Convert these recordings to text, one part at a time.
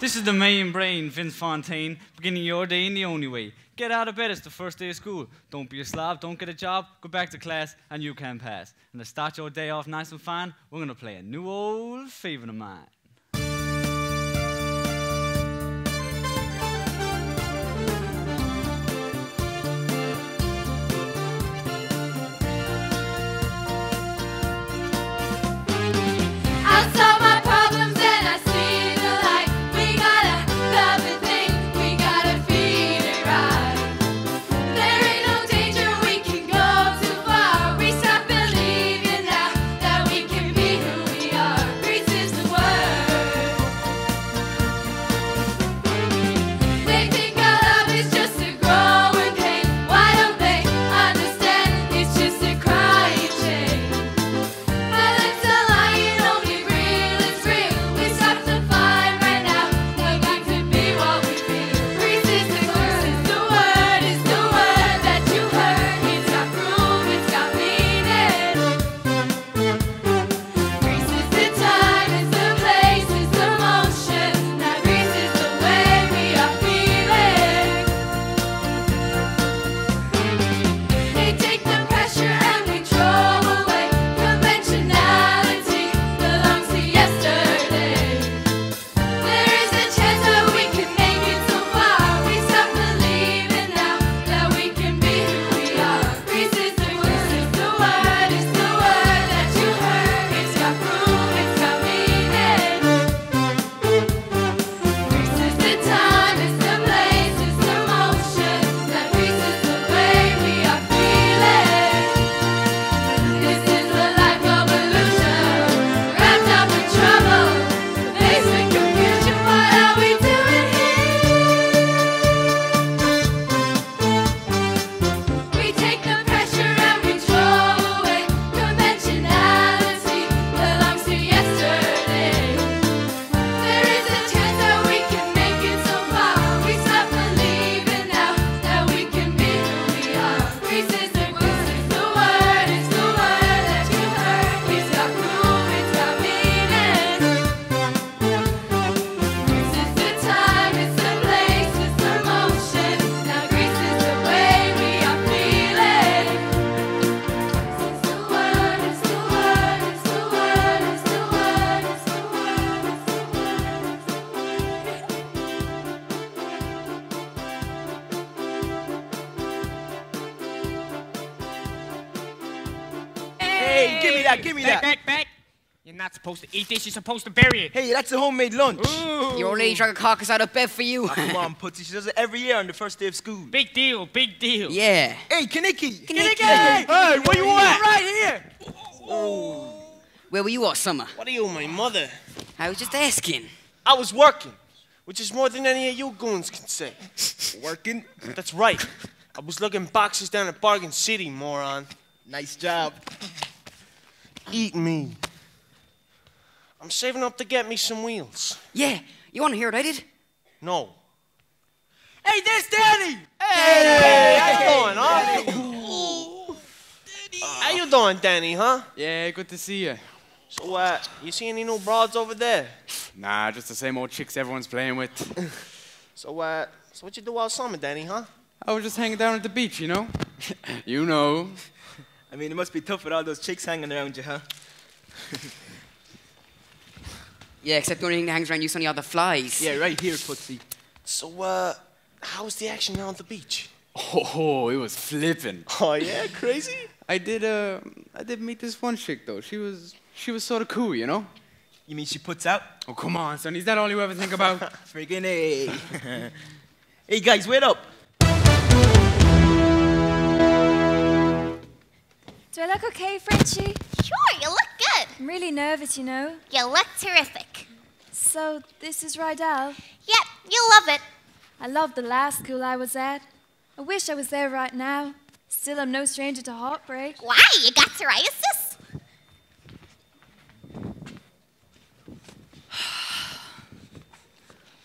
This is the main brain, Vince Fontaine, beginning your day in the only way. Get out of bed, it's the first day of school. Don't be a slob, don't get a job, go back to class, and you can pass. And to start your day off nice and fine, we're gonna play a new old favorite of mine. Supposed to eat this, you're supposed to bury it. Hey, that's a homemade lunch. Your old lady drank a carcass out of bed for you. Ah, come on, Putzie. She does it every year on the first day of school. Big deal, big deal. Yeah. Hey, Kenickie. Kenickie. Hey, where you at? Right here. Where were you all summer? What are you, my mother? I was just asking. I was working, which is more than any of you goons can say. Working? That's right. I was lugging boxes down at Bargain City, moron. Nice job. Eat me. I'm saving up to get me some wheels. Yeah. You want to hear what I did? No. Hey, there's Danny. Hey, how you doing, huh? How you doing, Danny, huh? Yeah, good to see you. So, uh, you see any new broads over there? Nah, just the same old chicks everyone's playing with. So, uh, so what you do all summer, Danny, huh? I was just hanging down at the beach, you know? you know. I mean, it must be tough with all those chicks hanging around you, huh? Yeah, except the only thing that hangs around you is only all the flies. Yeah, right here, Putzie. So, uh, how was the action down at the beach? Oh, it was flipping. Oh, yeah? Crazy? I did, uh, I did meet this one chick, though. She was, she was sort of cool, you know? You mean she puts out? Oh, come on, son. Is that all you ever think about? Friggin' A. hey, guys, wait up. Do I look okay, Frenchie? Sure, you look good. I'm really nervous, you know. You look terrific. So, this is Rydell. Yep, you love it. I loved the last school I was at. I wish I was there right now. Still, I'm no stranger to heartbreak. Why? You got psoriasis?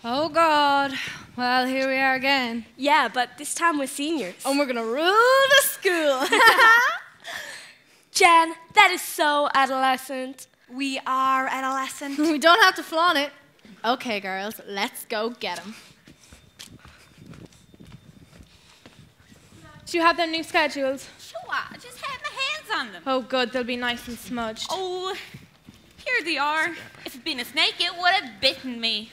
Oh, God. Well, here we are again. Yeah, but this time we're seniors. And we're gonna rule the school. Jen, that is so adolescent. We are adolescent. we don't have to flaunt it. Okay, girls, let's go get them. Do you have them new schedules? Sure, I just had my hands on them. Oh, good, they'll be nice and smudged. Oh, here they are. If it'd been a snake, it would have bitten me.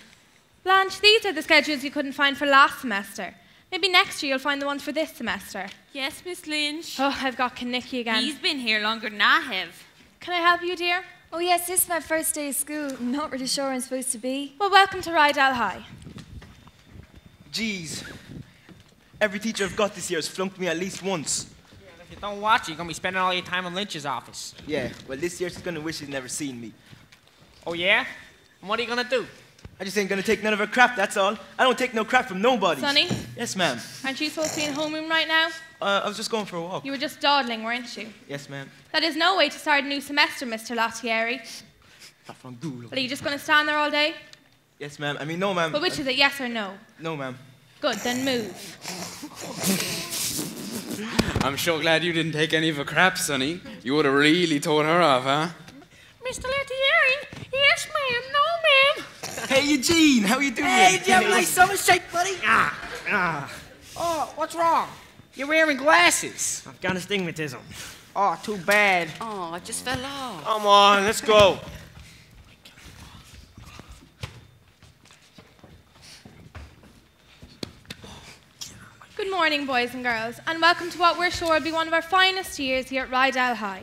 Blanche, these are the schedules you couldn't find for last semester. Maybe next year you'll find the ones for this semester. Yes, Miss Lynch. Oh, I've got Kenickie again. He's been here longer than I have. Can I help you, dear? Oh, yes, this is my first day of school. I'm not really sure where I'm supposed to be. Well, welcome to Rydell High. Jeez. Every teacher I've got this year has flunked me at least once. If you don't watch it, you're gonna be spending all your time in Lynch's office. Yeah, well, this year she's gonna wish she's never seen me. Oh, yeah? And what are you gonna do? I just ain't gonna take none of her crap, that's all. I don't take no crap from nobody. Sonny, Yes, ma'am. aren't you supposed to be in homeroom right now? Uh, I was just going for a walk. You were just dawdling, weren't you? Yes, ma'am. That is no way to start a new semester, Mr. LaTierri. Vaffanculo. Well, are you just going to stand there all day? Yes, ma'am. I mean, no, ma'am. But which is it, yes or no? No, ma'am. Good, then move. I'm sure glad you didn't take any of her crap, Sonny. You would have really told her off, huh? Mr. LaTierri? Yes, ma'am. No, ma'am. Hey, Eugene, how you doing? Hey, did you have a nice summer shake, buddy? Ah, ah. Oh, what's wrong? You're wearing glasses. I've got astigmatism. Oh, too bad. Oh, I just fell off. Come on, let's go. Good morning, boys and girls, and welcome to what we're sure will be one of our finest years here at Rydell High.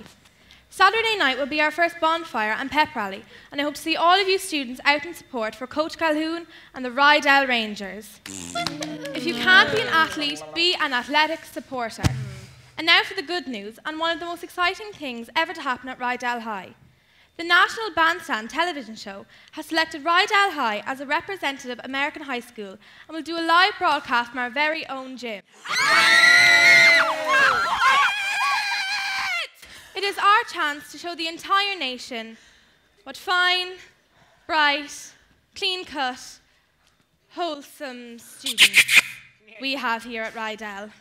Saturday night will be our first bonfire and pep rally, and I hope to see all of you students out in support for Coach Calhoun and the Rydell Rangers. If you can't be an athlete, be an athletic supporter. And now for the good news, and one of the most exciting things ever to happen at Rydell High. The National Bandstand television show has selected Rydell High as a representative American high school and will do a live broadcast from our very own gym. It is our chance to show the entire nation what fine, bright, clean cut, wholesome students we have here at Rydell.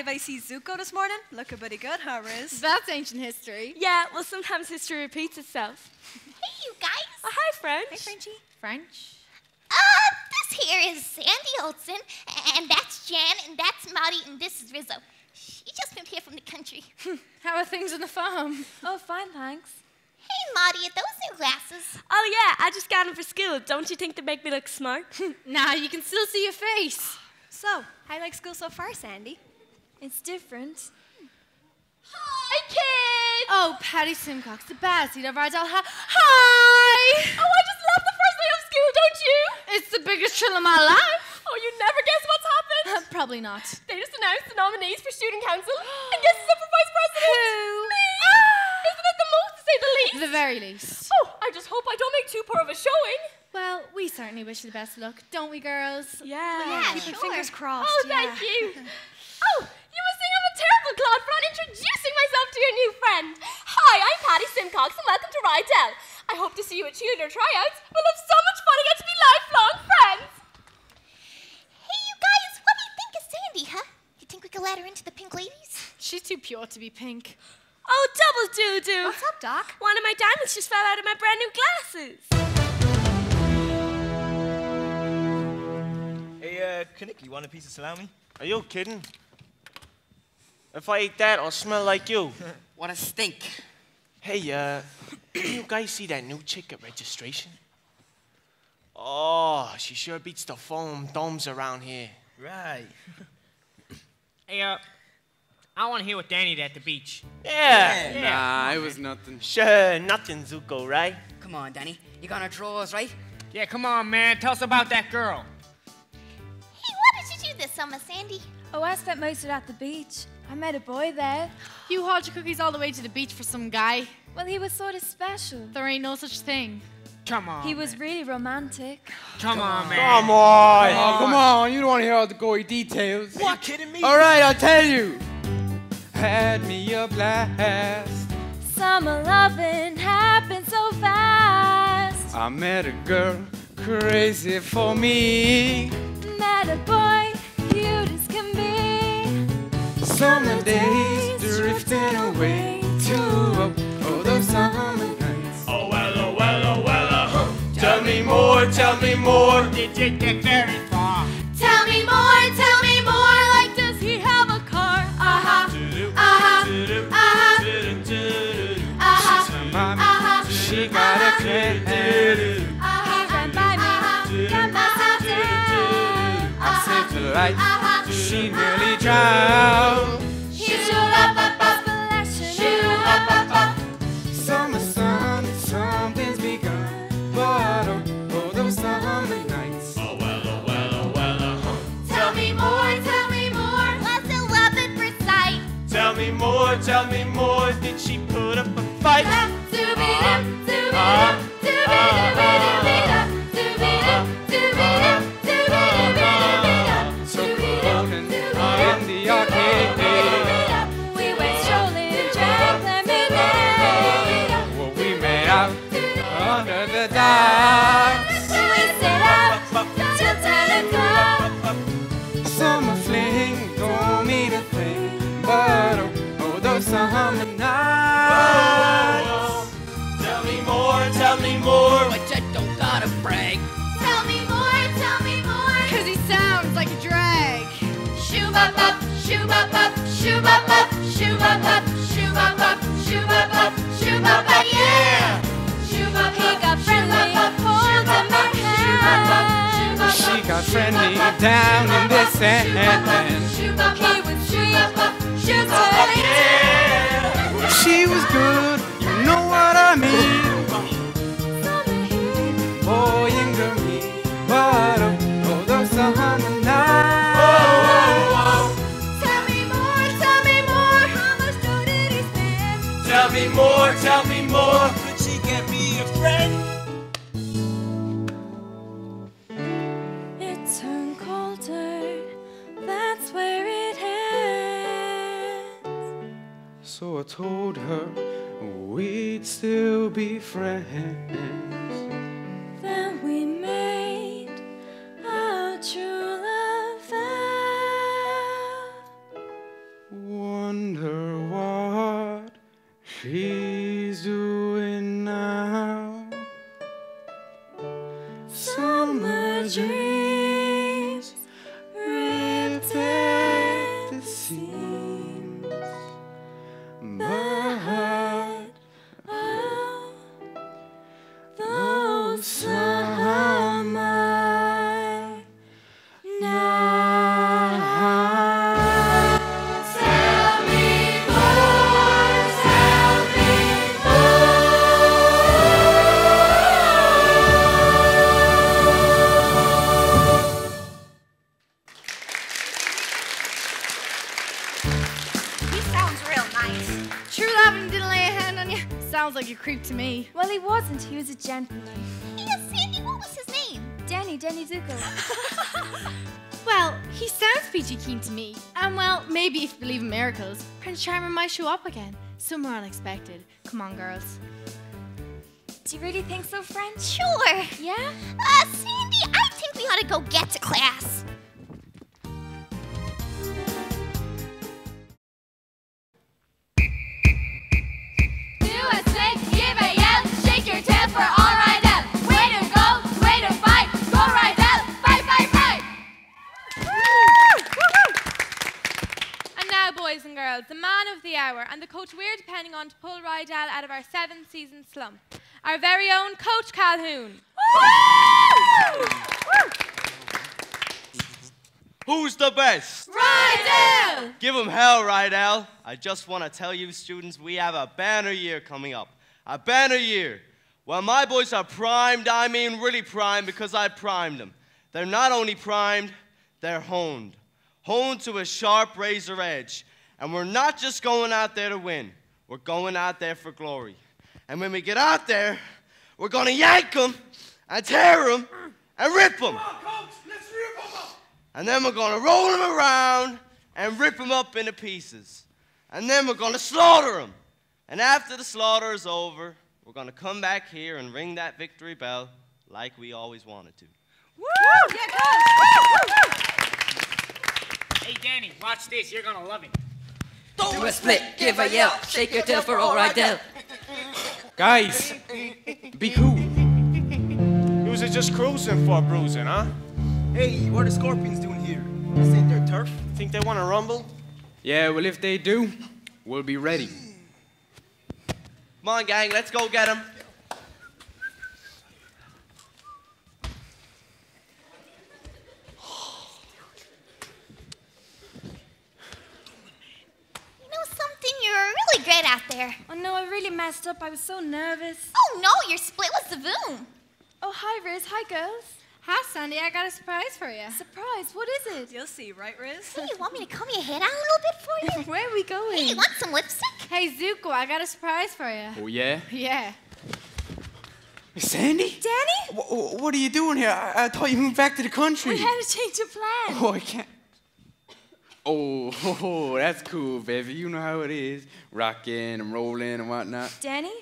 Anybody see Zuko this morning? Looking pretty good, huh, Riz? That's ancient history. Yeah, well, sometimes history repeats itself. Hey, you guys. Oh, hi, French. Hey, Frenchie. French? Uh, this here is Sandy Olson, and that's Jan, and that's Maudie, and this is Rizzo. She just moved here from the country. How are things on the farm? Oh, fine, thanks. Hey, Maudie, are those new glasses? Oh, yeah, I just got them for school. Don't you think they make me look smart? Nah, you can still see your face. So, how you like school so far, Sandy? It's different. Hi, kids! Oh, Patty Simcox, the bad seat of Rydell. Hi! Oh, I just love the first day of school, don't you? It's the biggest thrill of my life. Oh, you never guess what's happened? Uh, probably not. They just announced the nominees for student council, and guess who's up for vice president? Who? Me! Ah! Isn't it the most to say the least? The very least. Oh, I just hope I don't make too poor of a showing. Well, we certainly wish you the best of luck, don't we, girls? Yeah. Yeah, Keep your sure. fingers crossed. Oh, thank you. oh, terrible clown for not introducing myself to your new friend. Hi, I'm Patty Simcox, and welcome to Rydell. I hope to see you at cheerleader tryouts. We'll have so much fun and get to be lifelong friends. Hey, you guys, what do you think of Sandy, huh? You think we could let her into the Pink Ladies? She's too pure to be pink. Oh, double doo-doo. What's up, Doc? One of my diamonds just fell out of my brand new glasses. Hey, uh, Kanik, you want a piece of salami? Are you kidding? If I eat that, I'll smell like you. What a stink. Hey, uh, did you guys see that new chick at registration? Oh, she sure beats the foam domes around here. Right. Hey, uh, I want to hear what Danny did at the beach. Yeah. Nah, it was nothing. Sure, nothing, Zuko, right? Come on, Danny. You got our drawers, right? Yeah, come on, man. Tell us about that girl. Hey, what did you do this summer, Sandy? Oh, I spent most of it at the beach. I met a boy there. You hauled your cookies all the way to the beach for some guy. Well, he was sort of special. There ain't no such thing. Come on. He was really romantic. Come on, man. Come on. Oh, come on. You don't want to hear all the gory details. Are you kidding me? All right, I'll tell you. Had me a blast. Summer loving happened so fast. I met a girl crazy for me. Met a boy, cute as can be. Summer days drifting away to oh, oh, those summer nights. Oh well, oh well, oh well, oh. huh. Tell me more, tell me more. Did you get very far? Tell me more, tell me saved her life. Uh-huh. She nearly drowned. Shoot up, up, up. Shoot up, up, up. Summer sun, something's begun. But oh, oh, those summer nights. Oh well, oh well, oh well, uh. Tell me more, tell me more. Let's elaborate recite. Tell me more, tell me more. Did she put up a fight? Tell me more. But you don't gotta brag. Tell me more, tell me more. Cause he sounds like a drag. Shoo up up, shoo up up, shoo up up, shoo up up, shoo up up, shoo up up, shoo up up, yeah. Shoo up he got friendly, holding my hand. She got friendly down in this end. Shoo up, he was sweet, shoo up, yeah. She was good, you know what I mean. More, tell me more. Could she get me a friend? It turned colder. That's where it ends. So I told her we'd still be friends. Then we made our true love vow. Wonder creep to me. Well, he wasn't. He was a gentleman. Yes, Sandy, what was his name? Danny, Danny Zuko. Well, he sounds peachy keen to me. And well, maybe if you believe in miracles, Prince Charming might show up again. Somewhere unexpected. Come on, girls. Do you really think so, French? Sure. Yeah? Uh, Sandy, I think we ought to go get to class. The man of the hour and the coach we're depending on to pull Rydell out of our seventh season slump. Our very own Coach Calhoun. Who's the best? Rydell! Give 'em hell, Rydell. I just want to tell you, students, we have a banner year coming up. A banner year. Well, my boys are primed, I mean really primed, because I primed them. They're not only primed, they're honed. Honed to a sharp razor edge. And we're not just going out there to win, we're going out there for glory. And when we get out there, we're going to yank them and tear them and rip them. And then we're going to roll them around and rip them up into pieces. And then we're going to slaughter them. And after the slaughter is over, we're going to come back here and ring that victory bell like we always wanted to. Hey, Danny, watch this. You're gonna love it. Do a split, give a yell, shake your tail for all right, Dell. Guys, be cool. You was just cruising for a bruising, huh? Hey, what are the Scorpions doing here? This ain't their turf. Think they want to rumble? Yeah, well, if they do, we'll be ready. Come on, gang, let's go get him. You know something? You're really great out there. Oh no, I really messed up. I was so nervous. Oh no, your split was the boom. Oh, hi, Riz. Hi, girls. Hi, Sandy. I got a surprise for you. Surprise? What is it? You'll see, right, Riz? Hey, you want me to comb your hair out a little bit for you? Where are we going? Hey, you want some lipstick? Hey, Zuko, I got a surprise for you. Oh, yeah? Yeah. Sandy? Danny? Wh- what are you doing here? I, I thought you moved back to the country. We had to change of plan. Oh, I can't. Oh, oh, that's cool, baby. You know how it is. Rocking and rolling and whatnot. Danny?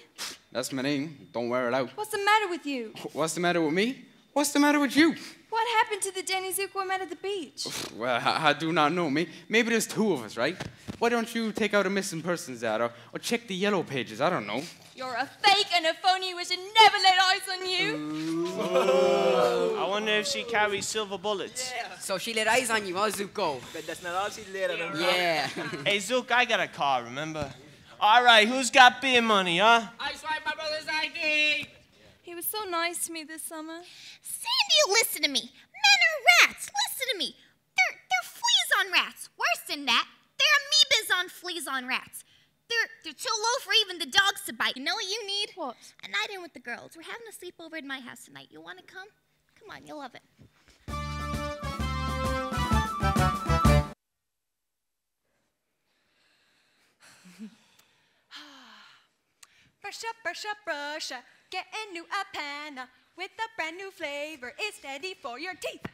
That's my name. Don't wear it out. What's the matter with you? What's the matter with me? What's the matter with you? What happened to the Danny Zuko I met at the beach? Well, I, I do not know. May- Maybe there's two of us, right? Why don't you take out a missing persons data or check the yellow pages? I don't know. You're a fake and a phony. We should never let eyes on you. I wonder if she carries silver bullets. So she let eyes on you, huh, Zuko? But that's not all she laid on him. Yeah. hey, Zook, I got a car, remember? All right, who's got beer money, huh? I swipe my brother's ID. He was so nice to me this summer. Sandy, listen to me. Men are rats. Listen to me. They're, they're fleas on rats. Worse than that, they're amoebas on fleas on rats. They're, they're too low for even the dogs to bite. You know what you need? What? A night in with the girls. We're having a sleepover at my house tonight. You want to come? Come on, you'll love it. Brush up, brush up, brush up. Get a new Ipana with a brand new flavor. It's ready for your teeth.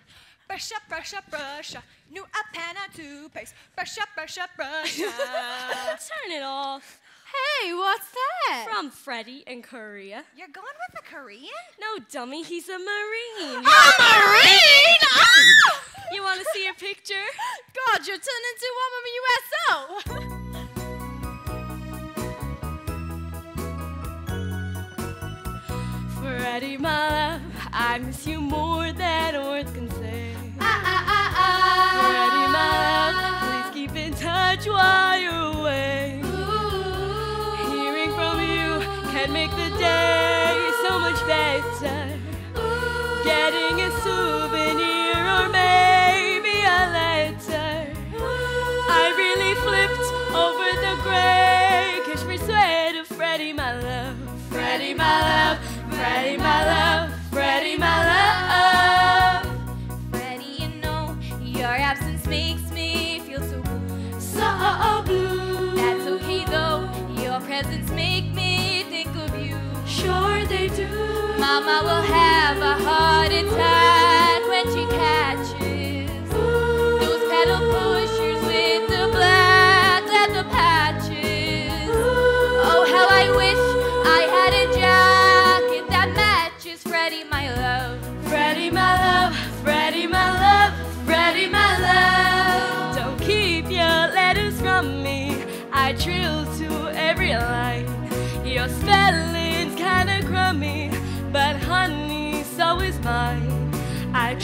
Brush up, brush up, brush up. New Ipana toothpaste. Brush up, brush up, brush up. Turn it off. Hey, what's that? From Freddie in Korea. You're going with a Korean? No, dummy, he's a Marine. A Marine? Ah! You want to see a picture? God, you're turning into one of USO. Freddie, my love, I miss you more than words can say. You're away. Hearing from you can make the day so much better. Getting a souvenir or maybe a letter. I really flipped over the gray cashmere sweater, Freddie, my love. Freddie, my love. Freddie, my love. Mama will have a heart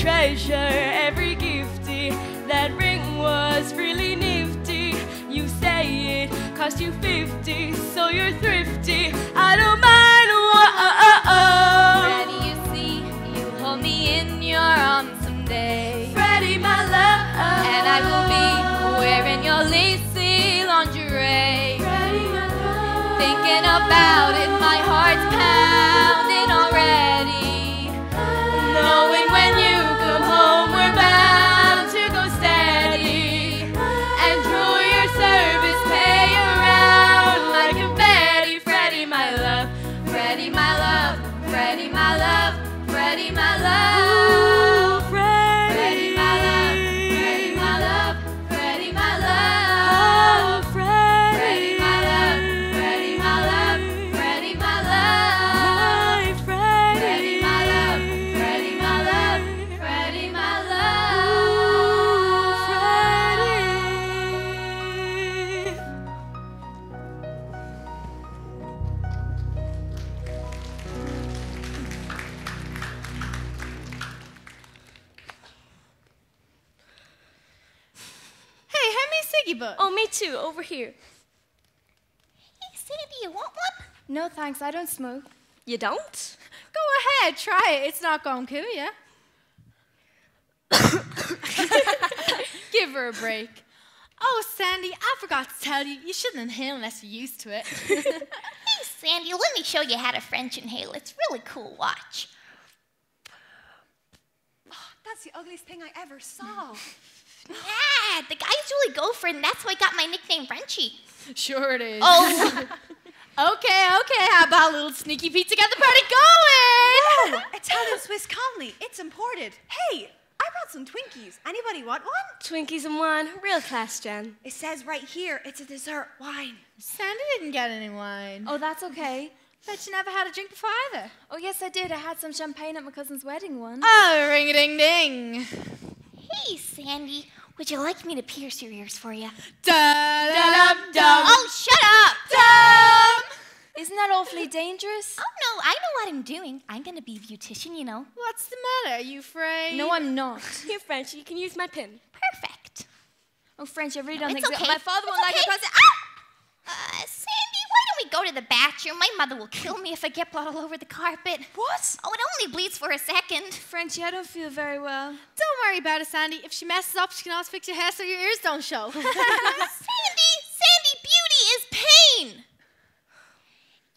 treasure every gifty. That ring was really nifty. You say it cost you 50, so you're thrifty. I don't mind. Whoa. Oh, uh, oh, uh, oh. Uh. Freddie, you see, you hold me in your arms someday. Freddie, my love. And I will be wearing your lacy lingerie. Freddie, my love. Thinking about it, my heart's pounding too, over here. Hey, Sandy, you want one? No, thanks. I don't smoke. You don't? Go ahead, try it. It's not going to kill you. Give her a break. Oh, Sandy, I forgot to tell you, you shouldn't inhale unless you're used to it. Hey, Sandy, let me show you how to French inhale. It's really cool. Watch. That's the ugliest thing I ever saw. Yeah, the guys really go for it, and that's why I got my nickname Frenchie. Sure it is. Oh. okay, okay. How about a little sneaky Pete to get the party going? Whoa! Italian Swiss Colony. It's imported. Hey, I brought some Twinkies. Anybody want one? Twinkies and wine. Real class, Jen. It says right here it's a dessert wine. Sandy didn't get any wine. Oh, that's okay. Bet you never had a drink before either. Oh, yes, I did. I had some champagne at my cousin's wedding once. Oh, ring a ding ding. Hey, Sandy, would you like me to pierce your ears for you? Oh, shut up! Isn't that awfully dangerous? Oh, no, I know what I'm doing. I'm going to be a beautician, you know. What's the matter? Are you afraid? No, I'm not. Here, Frenchie, you can use my pin. Perfect. Oh, French, I really No, don't it's think so. okay. My father It's won't like okay. a present. Uh, go to the bathroom? My mother will kill me if I get blood all over the carpet. What? Oh, it only bleeds for a second. Frenchie, I don't feel very well. Don't worry about it, Sandy. If she messes up, she can always fix your hair so your ears don't show. Sandy, Sandy, beauty is pain.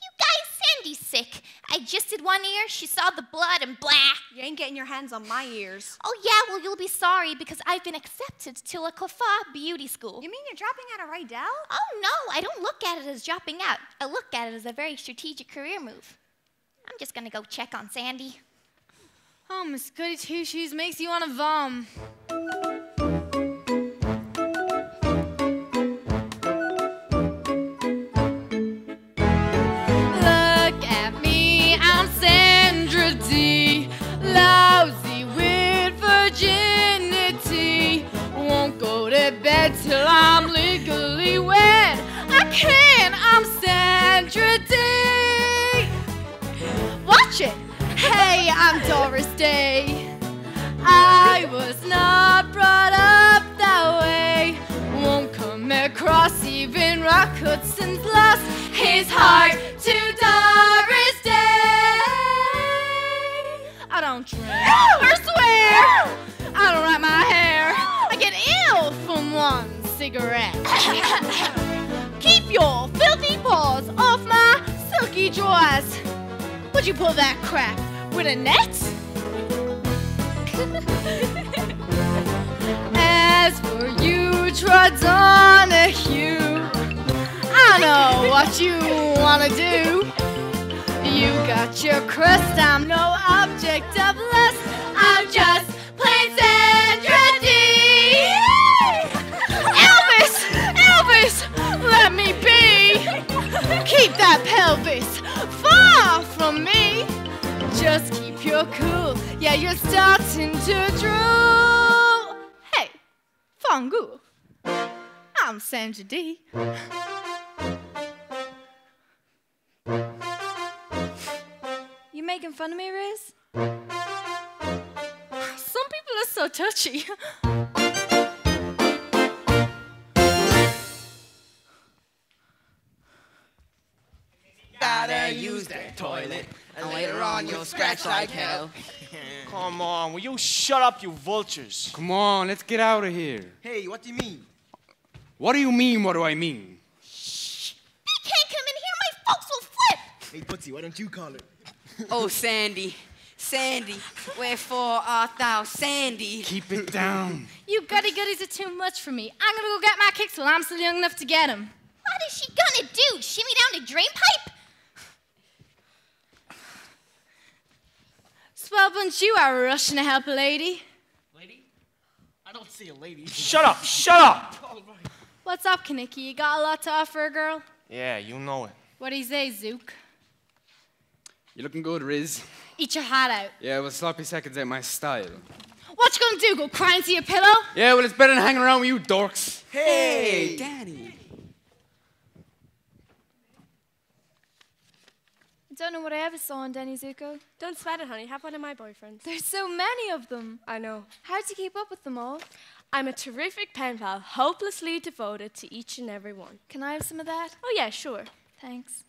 You guys, Sandy's sick. I just did one ear. She saw the blood and blah. You ain't getting your hands on my ears. Oh, yeah, well, you'll be sorry because I've been accepted to La Coiffeur Beauty School. You mean you're dropping out of Rydell? Oh, no, I don't look at it as dropping out. I look at it as a very strategic career move. I'm just gonna go check on Sandy. oh, Miss Goody Two Shoes makes you want to vom. I can't, I'm Sandra Dee. Watch it! Hey, I'm Doris Day. I was not brought up that way. Won't come across even Rock Hudson's lost his heart to Doris Day. I don't drink or swear. I don't write my hair. I get ill from one cigarette. Your filthy paws off my silky drawers. Would you pull that crap with a net? As for you, Donahue, I know what you wanna do. You got your crust, I'm no object of lust. I'm just plain Sandra Keep that pelvis far from me. Just keep your cool. Yeah, you're starting to drool. Hey, Fangu. I'm Sandra Dee. You making fun of me, Riz? Some people are so touchy. use the toilet, and later on you'll scratch like hell. Come on, will you shut up, you vultures? Come on, let's get out of here. Hey, what do you mean? What do you mean, what do I mean? Shh! They can't come in here, my folks will flip. Hey, Putzie, why don't you call her? Oh, Sandy, Sandy, wherefore art thou Sandy? Keep it down. You goody goodies are too much for me. I'm gonna go get my kicks while I'm still young enough to get 'em. What is she gonna do? Shimmy down the drain pipe? Swell bunch you are rushing to help a lady. Lady? I don't see a lady. Shut up, shut up! What's up, Kenickie? You got a lot to offer a girl? Yeah, you know it. What do you say, Zook? You're looking good, Riz? Eat your hat out. Yeah, well, sloppy seconds ain't my style. What you gonna do? Go cry into your pillow? Yeah, well, it's better than hanging around with you dorks. Hey, Danny. Don't know what I ever saw on Denny Zuko. Don't sweat it, honey. Have one of my boyfriends. There's so many of them. I know. How'd you keep up with them all? I'm a terrific pen pal, hopelessly devoted to each and every one. Can I have some of that? Oh, yeah, sure. Thanks.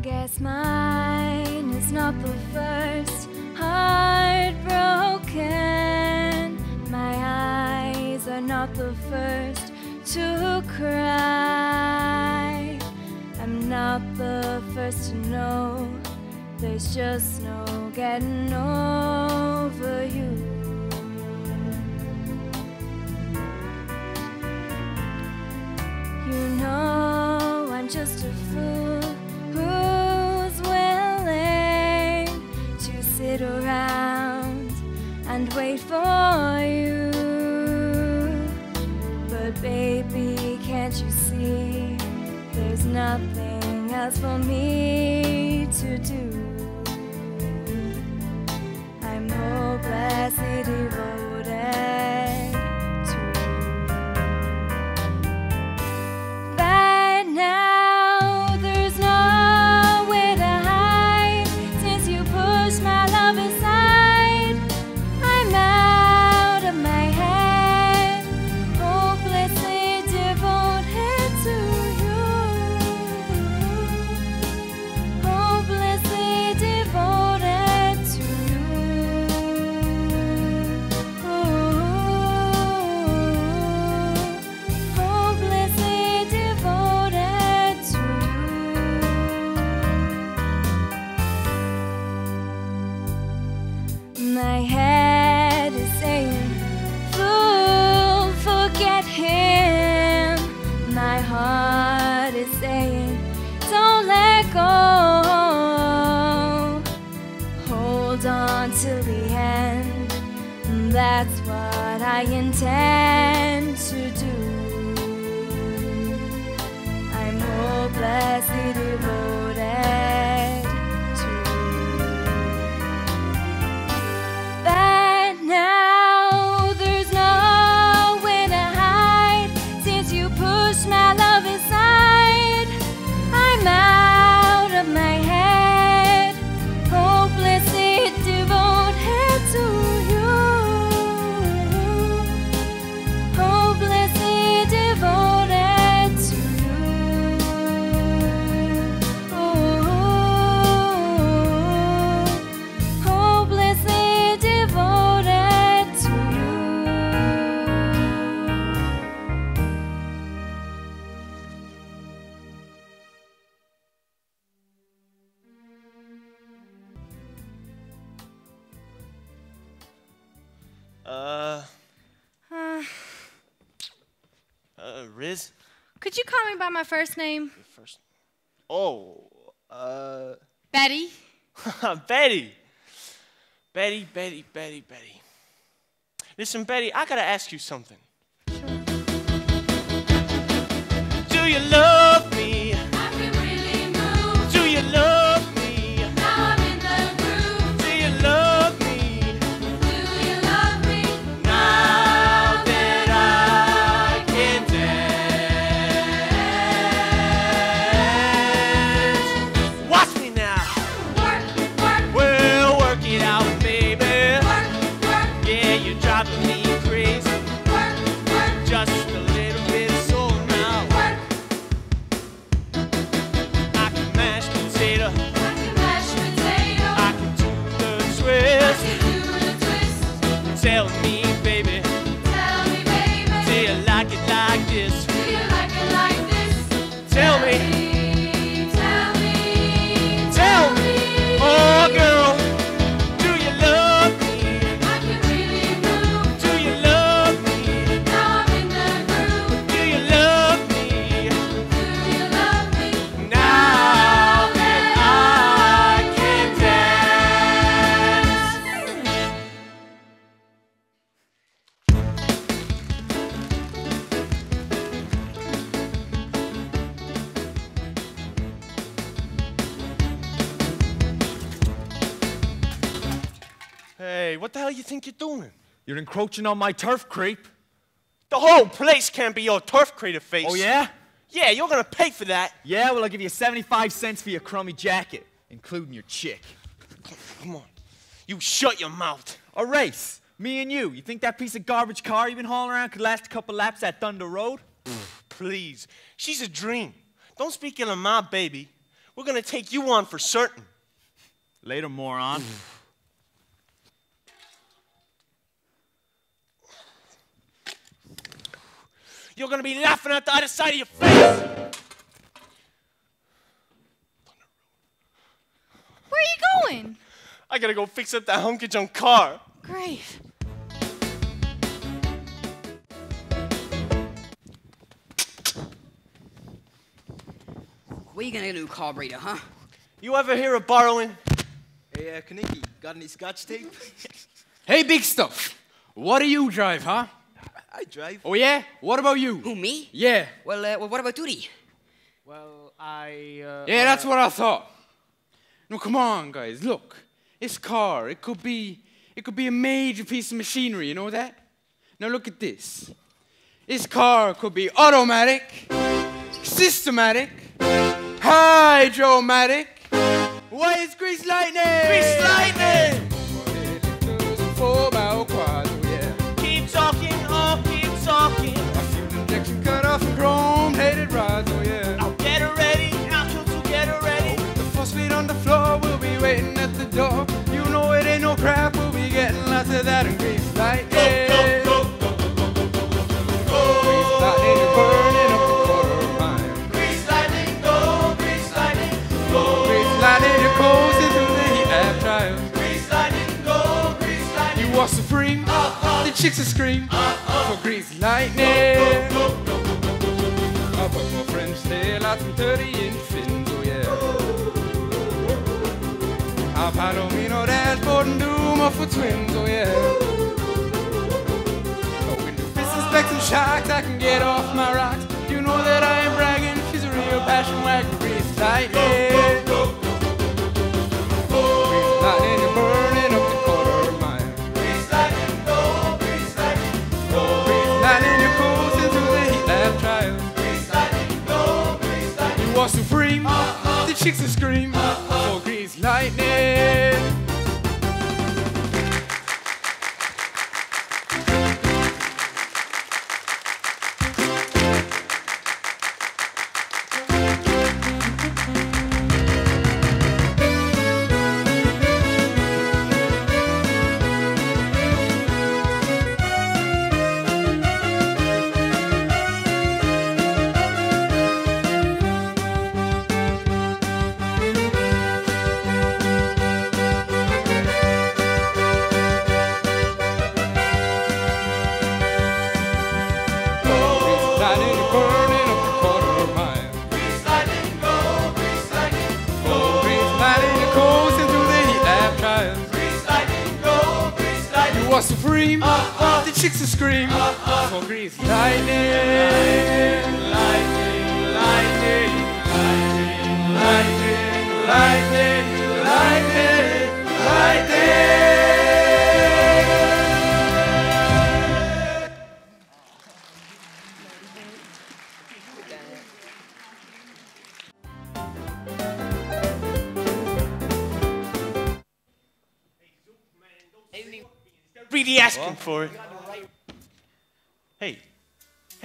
Guess mine is not the first cry. I'm not the first to know. There's just no getting over you. You know I'm just a fool who's willing to sit around and wait for you. Nothing else for me to do? I'm hopelessly first name? First. Oh, uh. Betty. Betty. Betty, Betty, Betty, Betty. Listen, Betty, I gotta ask you something. Do you love me? Encroaching on my turf, creep. The whole place can't be your turf crater face. Oh, yeah? Yeah, you're gonna pay for that. Yeah, well, I'll give you 75 cents for your crummy jacket, including your chick. Come on. You shut your mouth. A race. Me and you. You think that piece of garbage car you've been hauling around could last a couple laps at Thunder Road? Please. She's a dream. Don't speak ill of my baby. We're gonna take you on for certain. Later, moron. You're gonna be laughing at the other side of your face. Where are you going? I gotta go fix up that hunky junk car. Great. Where you gonna get a new carburetor, huh? You ever hear of borrowing? Hey, uh, Kenickie, got any scotch tape? Hey, big stuff. What do you drive, huh? I drive. Oh, yeah? What about you? Who, me? Yeah. Well, uh, well what about Doody? Well, I. Uh, Yeah, that's what I thought. No, come on, guys. Look, this car. It could be. It could be a major piece of machinery. You know that? Now look at this. This car could be automatic, systematic, hydromatic. Why is grease lightning? Grease lightning! The heat lab trials. Grease lightning, go, grease lightning. You are supreme, the chicks will scream for grease lightning. I put more French tail out some 30 inch fins, oh yeah. I've Palomino dashboard and Duma for twins, oh yeah. Oh, the business specs and shocks, I can get off my rocks. You know that I ain't bragging, she's a real passion wagon, grease lightning. Grease lightning, you're burning up the quarter mile. Grease lightning, go, grease lightning, go. Grease lightning,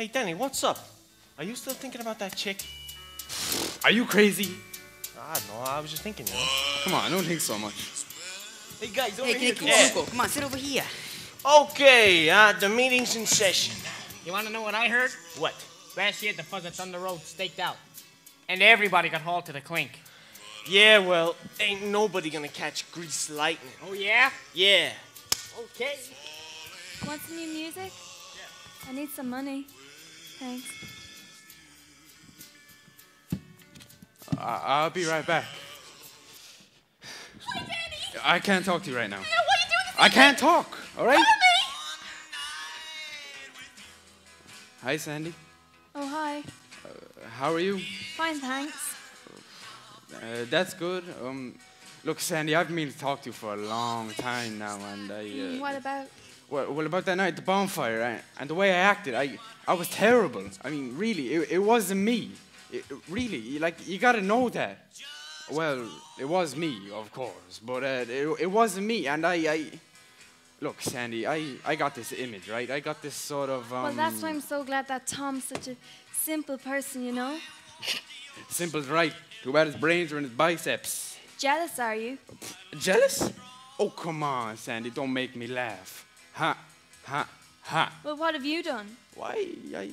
hey, Danny, what's up? Are you still thinking about that chick? Are you crazy? I don't know. I was just thinking. You know? Come on, I don't think so much. Hey, guys, over Hey, here. Kenickie, Yeah. Hugo, come on, sit over here. Okay, uh, the meeting's in session. You wanna know what I heard? What? Last year, the Fuzz at Thunder Road staked out. And everybody got hauled to the clink. Yeah, well, ain't nobody gonna catch grease lightning. Oh, yeah? Yeah. Okay. Want some new music? Yeah. I need some money. Thanks. I- I'll be right back. Hi, Danny. I can't talk to you right now. What are you doing I can't talk, all right? Hi, Sandy. Oh, hi. How are you? Fine, thanks. Uh, that's good. Um, look, Sandy, I've been meaning to talk to you for a long time now, and I. Uh, what about? Well, well, about that night, the bonfire, I, and the way I acted, I, I was terrible. I mean, really, it, it wasn't me. It- really, like, you gotta know that. Well, it was me, of course, but uh, it, it wasn't me, and I, I. Look, Sandy, I, I got this image, right? I got this sort of. Um, well, that's why I'm so glad that Tom's such a simple person, you know? Simple's right. Too bad his brains are in his biceps. Jealous, are you? Jealous? Oh, come on, Sandy, don't make me laugh. Ha, ha, ha. Well, what have you done? Why? I,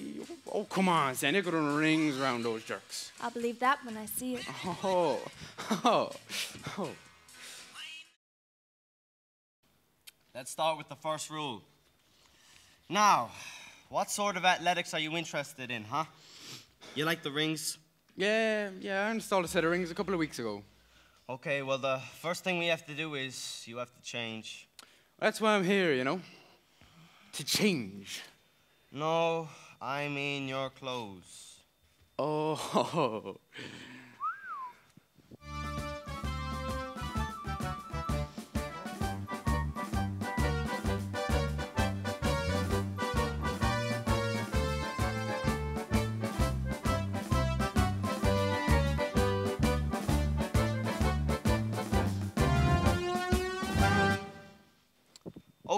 oh, come on, Sandy, I got on rings around those jerks. I'll believe that when I see it. Oh, oh, oh. Let's start with the first rule. Now, what sort of athletics are you interested in, huh? You like the rings? Yeah, yeah, I installed a set of rings a couple of weeks ago. Okay, well, the first thing we have to do is you have to change. That's why I'm here, you know? To change. No, I mean your clothes. Oh.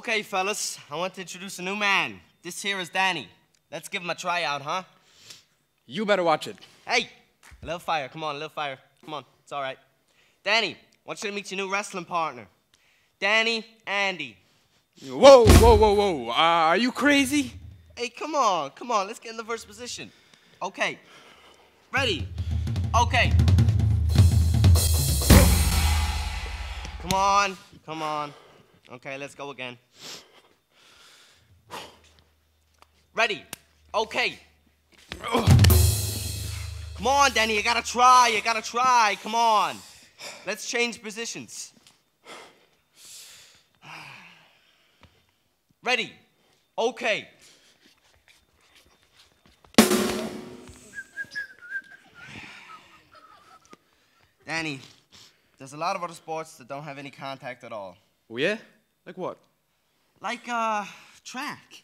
Okay, fellas, I want to introduce a new man. This here is Danny. Let's give him a tryout, huh? You better watch it. Hey, a little fire. Come on, a little fire. Come on, it's all right. Danny, I want you to meet your new wrestling partner. Danny, Andy. Whoa, whoa, whoa, whoa. Uh, are you crazy? Hey, come on, come on. Let's get in the first position. Okay. Ready? Okay. Come on, come on. Okay, let's go again. Ready? Okay. Come on, Danny, you gotta try, you gotta try. Come on. Let's change positions. Ready? Okay. Danny, there's a lot of other sports that don't have any contact at all. Oh, yeah? Like what? Like, uh, track.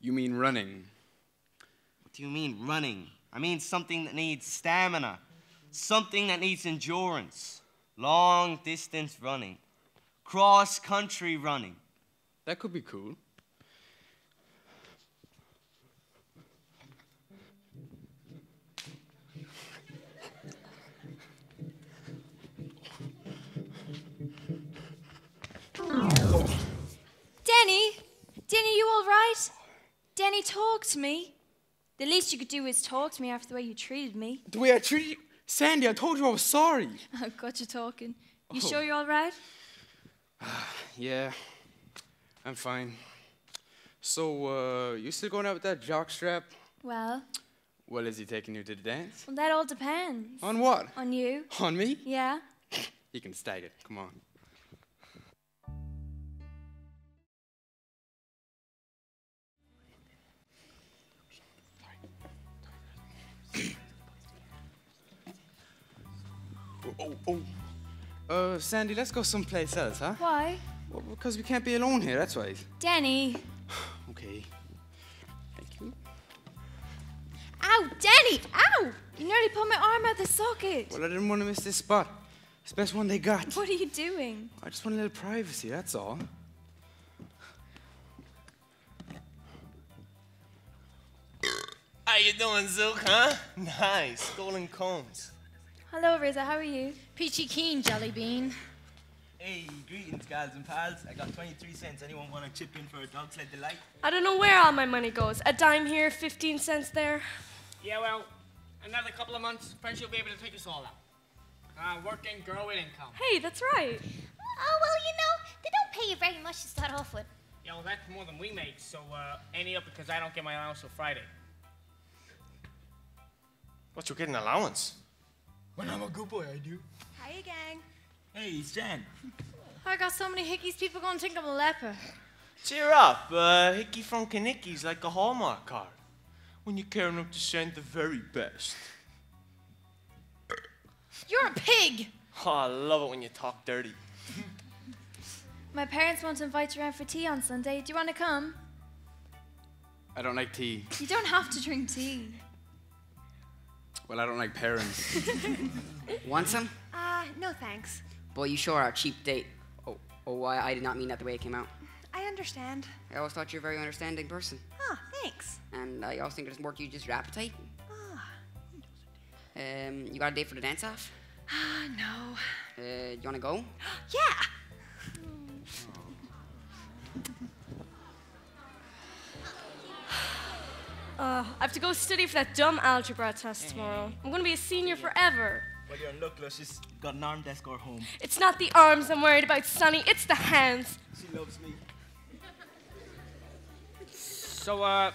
You mean running? What do you mean running? I mean something that needs stamina, something that needs endurance, long distance running, cross country running. That could be cool. Denny! Denny, you all right? Denny, talk to me. The least you could do is talk to me after the way you treated me. The way I treated you? Sandy, I told you I was sorry. I got you talking. You Oh. sure you're all right? Yeah, I'm fine. So, uh, you still going out with that jockstrap? Well, Well, is he taking you to the dance? well, that all depends. On what? On you. On me? Yeah. You can stag it. Come on. Oh, oh. Uh, Sandy, let's go someplace else, huh? Why? Well, because we can't be alone here, that's why. Denny. Okay. Thank you. Ow, Denny! Ow! You nearly pulled my arm out of the socket. Well, I didn't want to miss this spot. It's the best one they got. What are you doing? I just want a little privacy, that's all. How you doing, Zook, huh? Nice. Golden cones. Hello, Rizzo. How are you? Peachy keen, jelly bean. Hey, greetings, gals and pals. I got 23 cents. Anyone want to chip in for a dog sled delight? I don't know where all my money goes. A dime here, 15 cents there. Yeah, well, another couple of months, French will be able to take us all out. Uh, work and grow with income. Hey, that's right. Oh, well, you know, they don't pay you very much to start off with. Yeah, well, that's more than we make, so uh, any it up because I don't get my allowance till Friday. What, you get an allowance? When I'm a good boy, I do. Hiya, gang. Hey, it's Jan. I got so many hickeys, people gonna think I'm a leper. Cheer up. Uh, Hickey from Kenickie's like a Hallmark card. When you care enough to send the very best. You're a pig! Oh, I love it when you talk dirty. My parents want to invite you around for tea on Sunday. Do you want to come? I don't like tea. You don't have to drink tea. Well, I don't like parents. Want some? Uh, no thanks. Boy, you sure are a cheap date. Oh, oh, I, I did not mean that the way it came out. I understand. I always thought you were a very understanding person. Ah, thanks. And I also think it doesn't work you just your appetite. Ah, Um, you got a date for the dance off? ah, no. Uh, you wanna go? Yeah. Uh, I have to go study for that dumb algebra test tomorrow. I'm going to be a senior forever. Well, you're in luck, love. She's got an arm desk or home. It's not the arms I'm worried about, Sonny. It's the hands. She loves me. So, uh,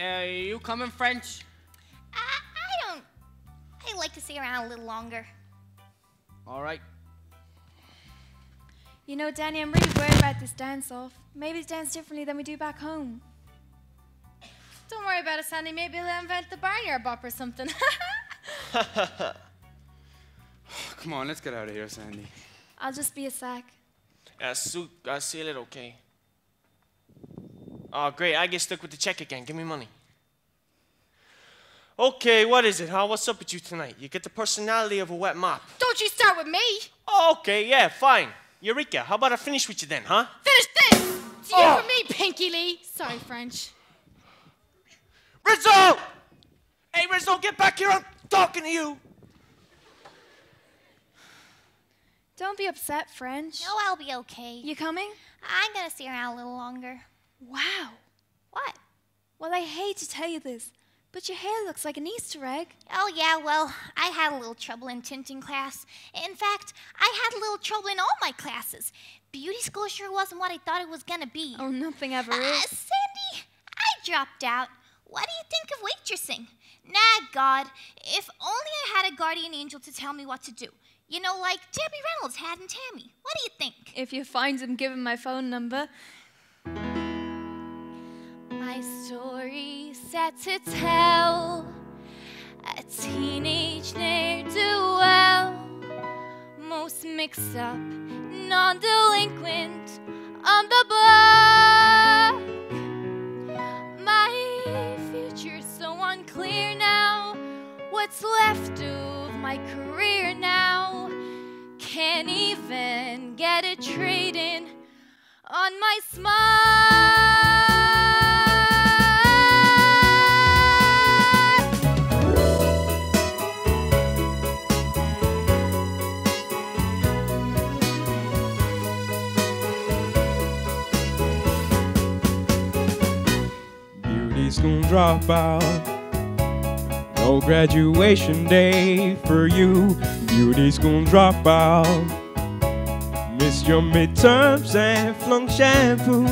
uh, you coming, French? I, I don't. I like to stay around a little longer. All right. You know, Danny, I'm really worried about this dance off. Maybe it's dance differently than we do back home. Don't worry about it, Sandy. Maybe they'll invent the barnyard bop or something. Come on, let's get out of here, Sandy. I'll just be a sec. Uh, Sue, uh, seal it okay. Oh, great. I get stuck with the check again. Give me money. Okay, what is it, huh? What's up with you tonight? You get the personality of a wet mop. Don't you start with me. Oh, okay, yeah, fine. Eureka, how about I finish with you then, huh? Finish this. It's you Oh. for me, Pinky Lee. Sorry, French. Rizzo! Hey, Rizzo, get back here. I'm talking to you. Don't be upset, French. No, I'll be okay. You coming? I'm gonna stay around a little longer. Wow. What? Well, I hate to tell you this, but your hair looks like an Easter egg. Oh, yeah, well, I had a little trouble in tinting class. In fact, I had a little trouble in all my classes. Beauty school sure wasn't what I thought it was gonna be. Oh, nothing ever Uh, is. Sandy, I dropped out. What do you think of waitressing? Nah, God, if only I had a guardian angel to tell me what to do. You know, like Debbie Reynolds had in Tammy. What do you think? If you find him, give him my phone number. My story set to tell a teenage ne'er do well, most mixed up, non delinquent on the block. What's left of my career now? Can't even get a trade in on my smile. He's gonna drop dropout. No graduation day for you. Beauty school dropout. Miss your midterms and flung shampoo.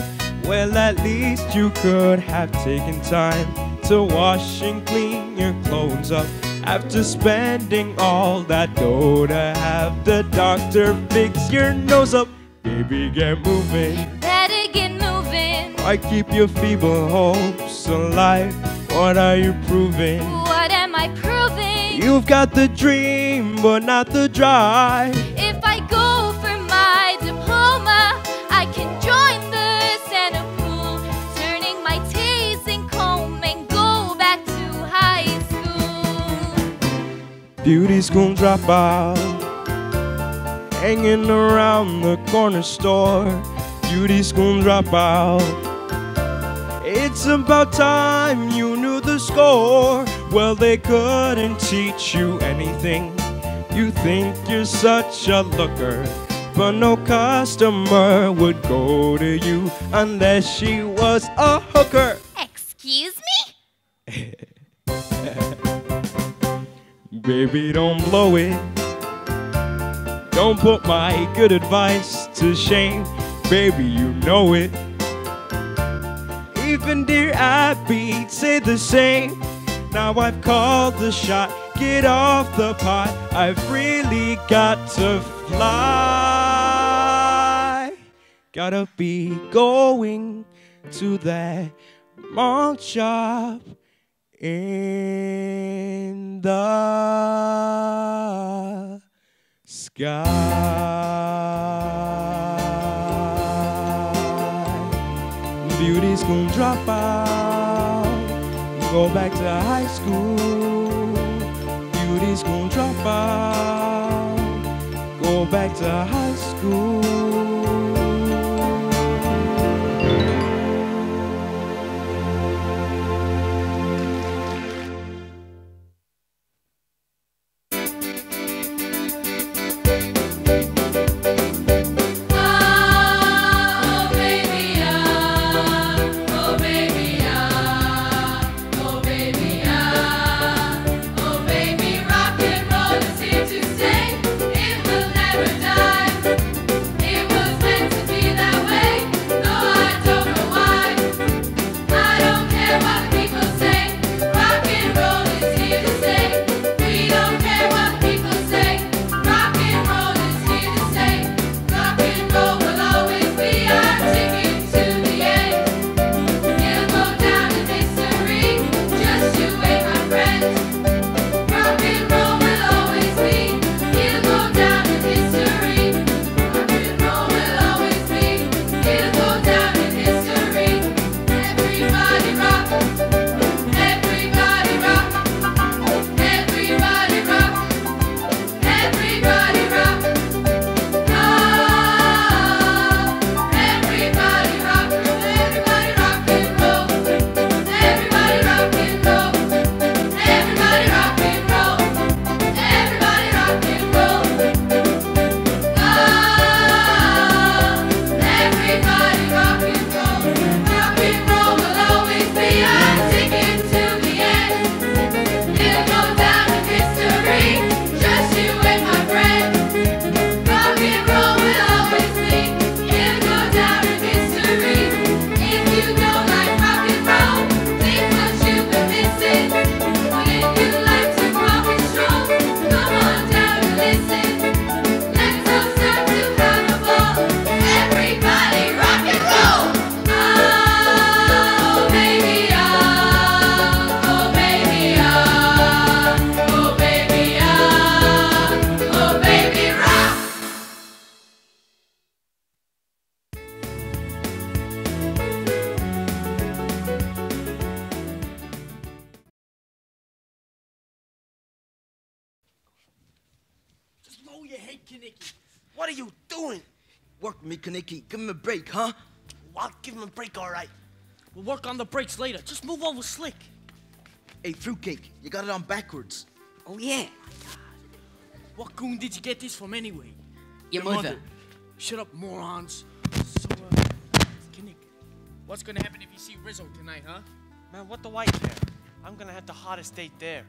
Well, at least you could have taken time to wash and clean your clothes up. After spending all that dough to have the doctor fix your nose up. Baby, get moving. Better get moving. I keep your feeble hopes alive. What are you proving? You've got the dream, but not the drive. If I go for my diploma, I can join the Santa pool, turning my tasing comb and go back to high school. Beauty school dropout. Hanging around the corner store. Beauty school dropout. It's about time you knew the score. Well, they couldn't teach you anything. You think you're such a looker, but no customer would go to you unless she was a hooker. Excuse me? Baby, don't blow it. Don't put my good advice to shame. Baby, you know it. Even dear Abby say the same. Now I've called the shot. Get off the pot. I've really got to fly. Gotta be going to that mall shop in the sky. Beauty's gonna drop out, go back to high back to high school. Just lower your Kenickie. What are you doing? Work with me, Kenickie. Give him a break, huh? I'll give him a break, all right. We'll work on the brakes later. Just move over slick. Hey, fruitcake, you got it on backwards. Oh, yeah. What goon did you get this from anyway? Your mother. Shut up, morons. So, uh, Kenickie, what's gonna happen if you see Rizzo tonight, huh? Man, what do I care? I'm gonna have the hottest date there.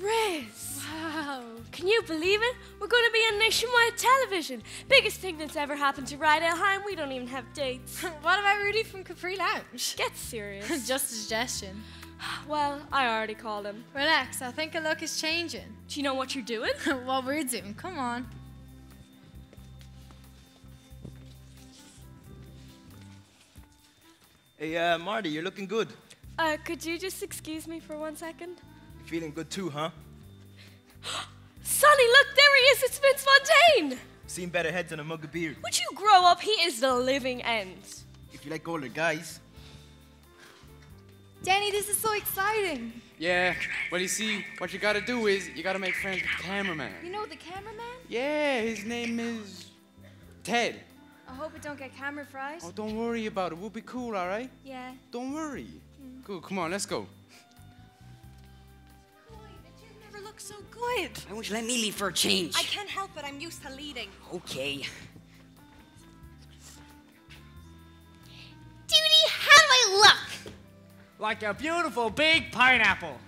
Riz! Wow. Can you believe it? We're going to be on nationwide television. Biggest thing that's ever happened to Rydell High, and we don't even have dates. what about Rudy from Capri Lounge? Get serious. Just a suggestion. well, I already called him. Relax, I think a look is changing. Do you know what you're doing? what we're doing, come on. Hey, uh, Marty, you're looking good. Uh, could you just excuse me for one second? You feeling good too, huh? Sonny, look, there he is. It's Vince Fontaine. Seen better heads than a mug of beer. Would you grow up? He is the living end. If you like older guys. Danny, this is so exciting. Yeah, well, you see, what you gotta do is you gotta make friends with the cameraman. You know the cameraman? Yeah, his name is Ted. I hope it don't get camera fried. Oh, don't worry about it. We'll be cool, all right? Yeah. Don't worry. Mm. Cool, come on, let's go. Look so good. Why won't you let me lead for a change? I can't help it. I'm used to leading. Okay. Doody, how do I look? Like a beautiful big pineapple.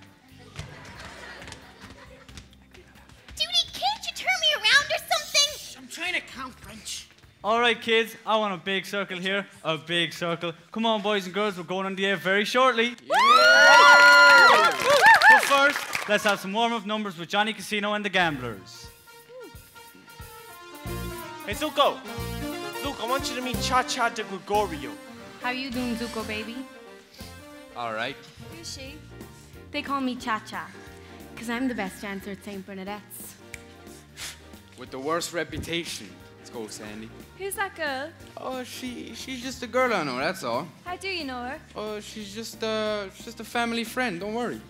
Doody, can't you turn me around or something? I'm trying to count French. All right, kids, I want a big circle here. A big circle. Come on, boys and girls, we're going on the air very shortly. But first, let's have some warm up numbers with Johnny Casino and the Gamblers. Hey, Zuko. Luke, I want you to meet Cha Cha de Gregorio. How you doing, Zuko baby? All right. Who's she? They call me Cha Cha, because I'm the best dancer at St. Bernadette's. With the worst reputation. Let's go, Sandy. Who's that girl? Oh, she she's just a girl I know, that's all. How do you know her? Oh, she's just uh she's just a family friend, don't worry.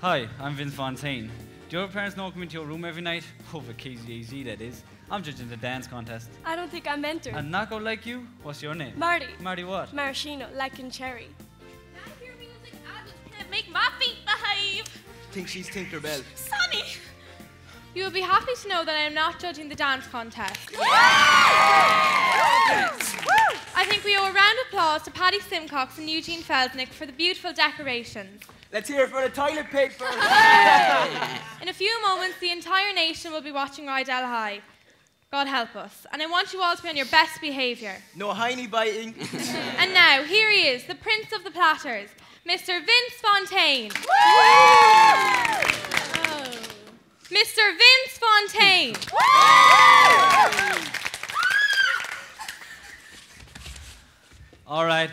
Hi, I'm Vince Fontaine. Do your parents know I come into your room every night? Over KZAZ, that is. I'm judging the dance contest. I don't think I'm entered. And not like you? What's your name? Marty. Marty what? Maraschino, like in cherry. I hear music, I just can't make my feet behave. Think she's Tinkerbell. Sonny. You will be happy to know that I am not judging the dance contest. I think we owe a round of applause to Patty Simcox and Eugene Feldnick for the beautiful decorations. Let's hear it for the toilet paper. In a few moments, the entire nation will be watching Rydell High. God help us. And I want you all to be on your best behaviour. no hiney biting. And now, here he is, the Prince of the Platters, Mr. Vince Fontaine. Mr. Vince Fontaine. All right.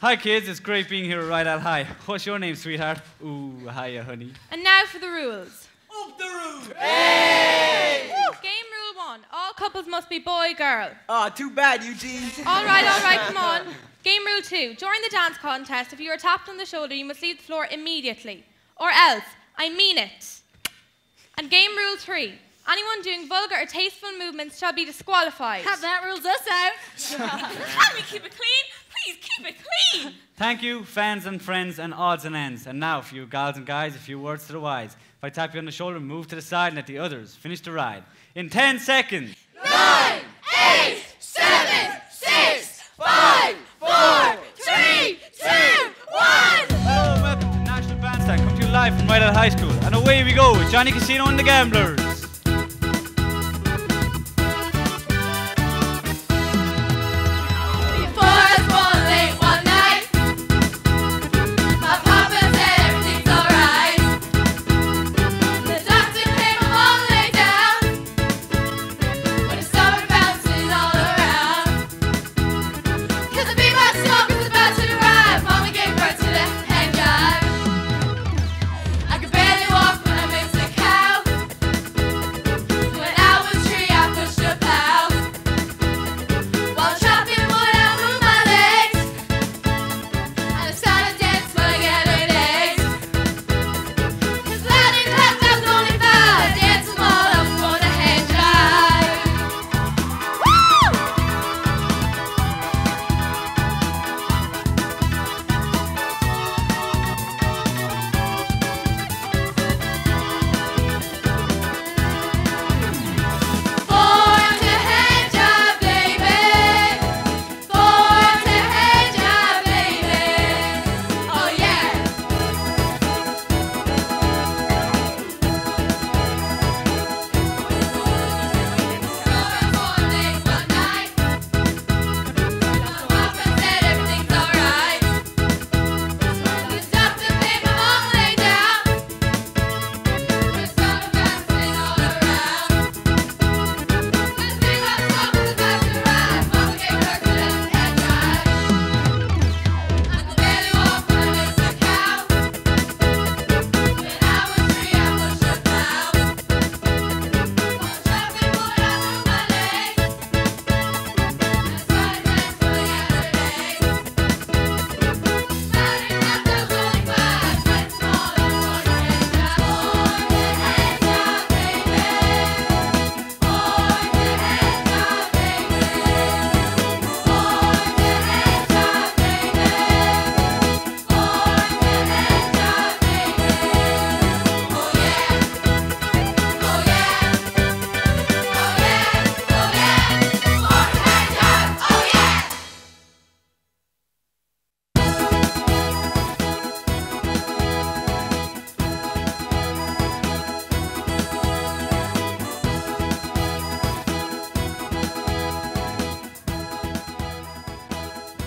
Hi, kids. It's great being here at Rydell High. What's your name, sweetheart? Ooh, hiya, honey. And now for the rules. Up the roof. Game rule one all couples must be boy girl. Ah, too bad, Eugene. All right, all right, come on. Game rule two during the dance contest, if you are tapped on the shoulder, you must leave the floor immediately. Or else, I mean it. And game rule three anyone doing vulgar or tasteful movements shall be disqualified. Have that rules us out. Can we keep it clean? Please keep it clean. Thank you, fans and friends and odds and ends. And now, for you gals and guys, a few words to the wise. If I tap you on the shoulder, move to the side and let the others finish the ride. In 10 seconds. Nine, eight, seven, six, five, four, three, two, one. Bandstand, come to you live from Rydell High School. And away we go Johnny Casino and the Gamblers.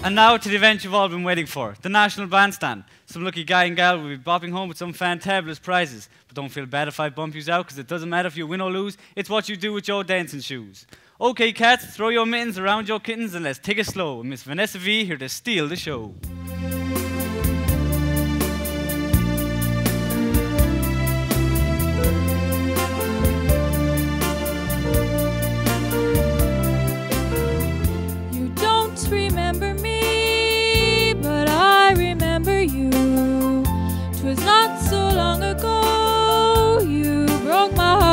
And now to the event you've all been waiting for the National Bandstand. Some lucky guy and gal will be bopping home with some fantabulous prizes. But don't feel bad if I bump you out, because it doesn't matter if you win or lose, it's what you do with your dancing shoes. Okay, cats, throw your mittens around your kittens and let's take it slow. Miss Vanessa V here to steal the show. remember you. Twas not so long ago you broke my heart.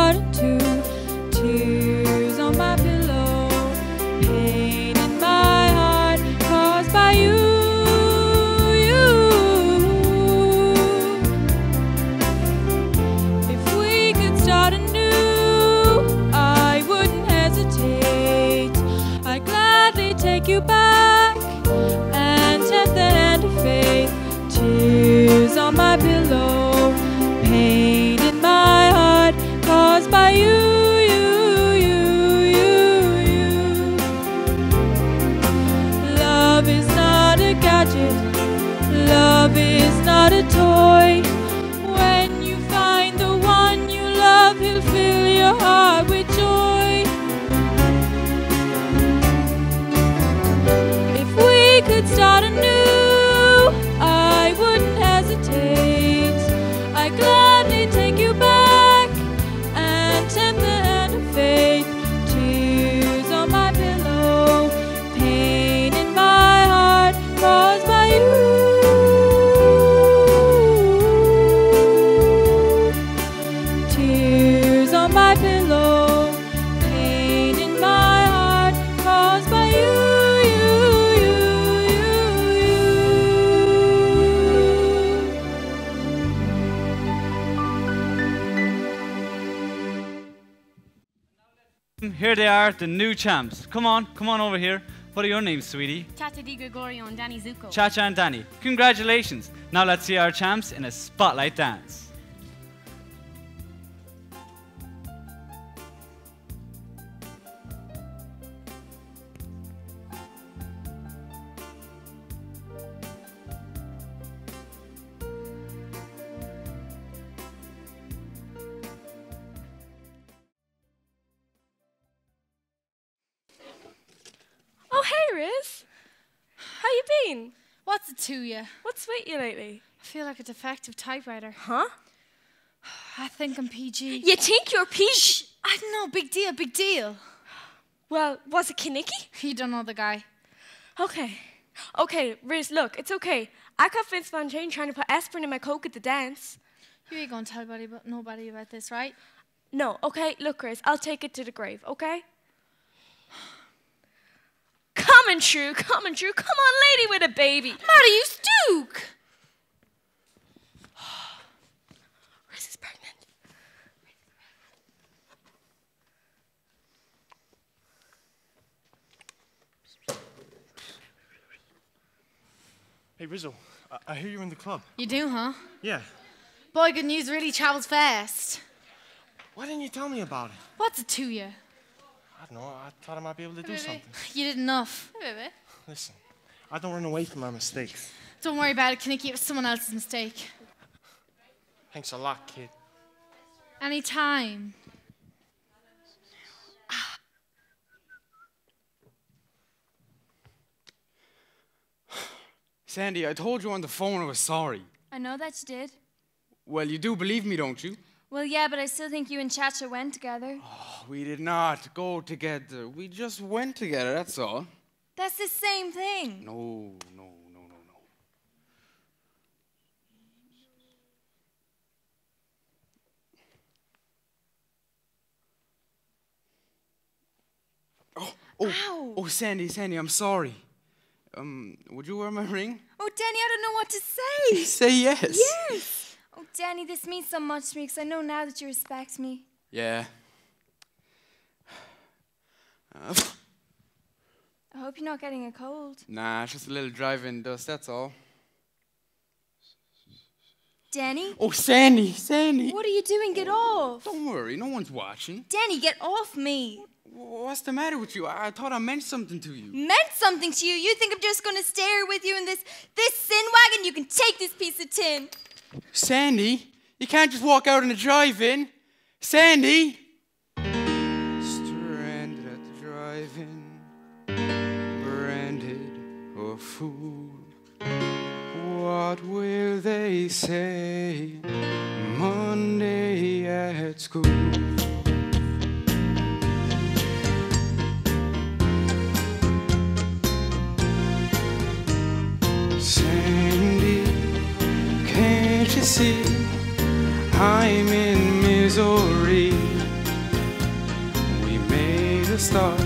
The new champs. Come on, come on over here. What are your names, sweetie? Cha Cha Di Gregorio and Danny Zuko. Cha Cha and Danny. Congratulations. Now let's see our champs in a spotlight dance. What's it to you? What's with you lately? I feel like a defective typewriter. Huh? I think I'm PG. You think you're PG? I don't know. Big deal. Big deal. Well, was it Kenickie? You don't know the guy. Okay. Okay, Riz, look, it's okay. I caught Vince Fontaine trying to put aspirin in my coke at the dance. You ain't gonna tell nobody about, nobody about this, right? No, okay, look, Riz, I'll take it to the grave, okay? Coming true, coming true. Come on, lady with a baby. Marty, you stook! Riz is pregnant. Hey, Rizzo, I, I hear you're in the club. You do, huh? Yeah. Boy, good news really travels fast. Why didn't you tell me about it? What's it to you? I don't know. I thought I might be able to do something. You did enough. Listen, I don't run away from my mistakes. Don't worry about it, Kenickie. It was someone else's mistake. Thanks a lot, kid. Anytime. Sandy, I told you on the phone I was sorry. I know that you did. Well, you do believe me, don't you? Well, yeah, but I still think you and Chacha went together. We did not go together. We just went together, that's all. That's the same thing. No, no, no, no, no. Oh, oh, oh, Sandy, Sandy, I'm sorry. Um, would you wear my ring? Oh, Danny, I don't know what to say. Say yes. Yes. Oh, Danny, this means so much to me because I know now that you respect me. Yeah. Uh, I hope you're not getting a cold. nah, it's just a little driving dust, that's all. Danny? Oh, Sandy, Sandy. What are you doing? Get off. Don't worry, no one's watching. Danny, get off me. What's the matter with you? I, I thought I meant something to you. Meant something to you. You think I'm just gonna stay here with you in this this sin wagon? You can take this piece of tin. Sandy, you can't just walk out in the drive-in. Sandy. Stranded at the drive-in, branded a fool. What will they say Monday at school? See I'm in misery? We made a start,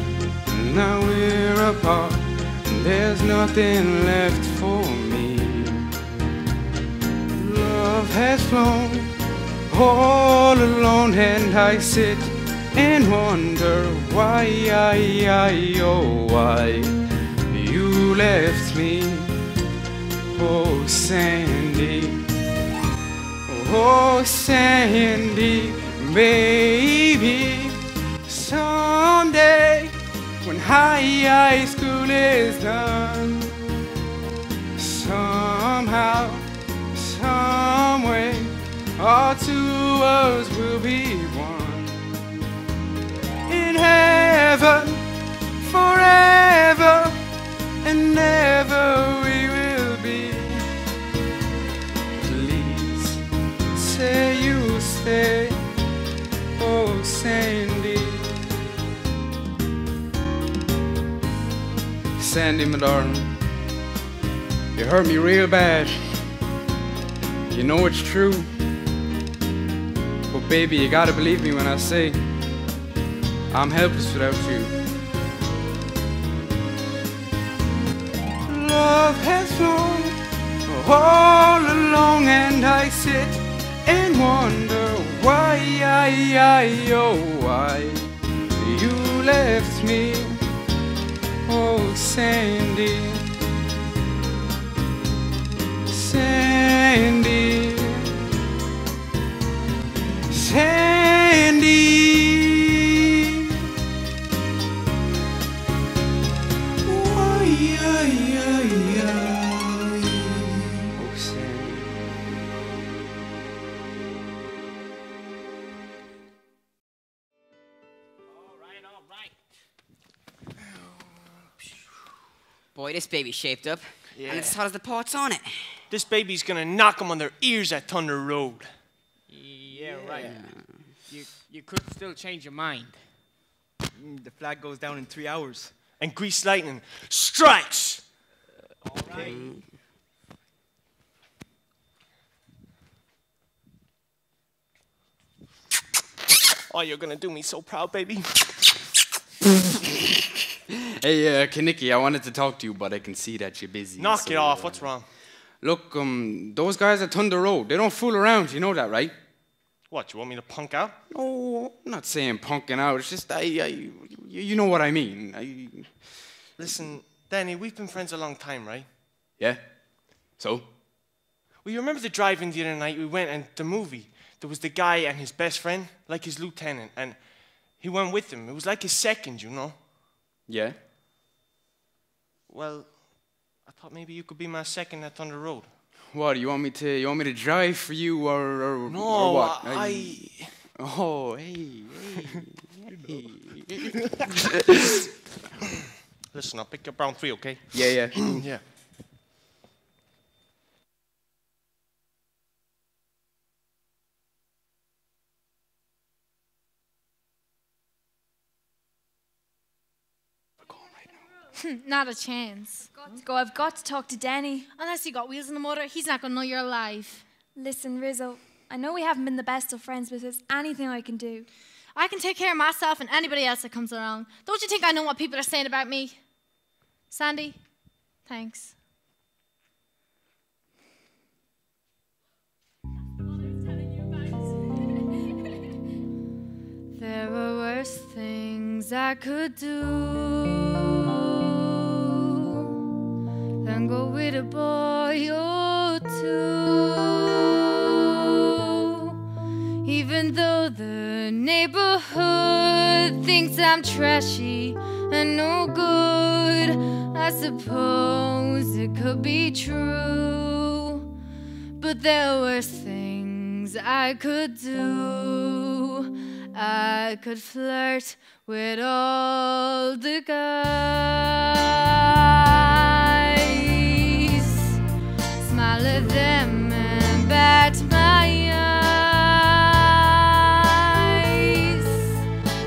now we're apart. There's nothing left for me. Love has flown all alone, and I sit and wonder why, I, I, oh, why. You left me. Oh, Sandy. Oh, Sandy, baby. Someday, when high school is done, somehow, someway, our two worlds will be Sandy, my darling, you hurt me real bad. You know it's true. But baby, you gotta believe me when I say I'm helpless without you. Love has flown all along, and I sit and wonder why, I, oh, why you left me, oh, Sandy, Sandy, Sandy. Boy, this baby's shaped up. And it's as hot as the pots on it. This baby's gonna knock them on their ears at Thunder Road. Yeah, right. You, you could still change your mind. Mm, The flag goes down in three hours. And Grease Lightning strikes! Okay. Oh, you're gonna do me so proud, baby. Hey, uh, Kenickie, I wanted to talk to you, but I can see that you're busy. Knock so, it off. uh, What's wrong? Look, um, those guys at Thunder Road, they don't fool around. You know that, right? What, you want me to punk out? No, I'm not saying punking out. It's just I, I you, you know what I mean. I, Listen, Danny, we've been friends a long time, right? yeah. So? Well, you remember the drive-in the other night we went and the movie? There was the guy and his best friend, like his lieutenant, and he went with him. It was like his second, you know? Yeah. Well, I thought maybe you could be my second at Thunder Road. What? You want me to? You want me to drive for you, or, or, No, or what? I- Oh, hey, hey, hey. Listen, I'll pick up round three, okay? yeah, yeah. yeah. not a chance. Got to go. I've got to talk to Danny. Unless he got wheels in the motor, he's not going to know you're alive. Listen, Rizzo, I know we haven't been the best of friends, but if there's anything I can do. I can take care of myself and anybody else that comes along. Don't you think I know what people are saying about me? Sandy, thanks. There were worse things I could do than go with a boy or two. Even though the neighborhood thinks I'm trashy and no good, I suppose it could be true. But there were things I could do. I could flirt with all the guys, them my eyes,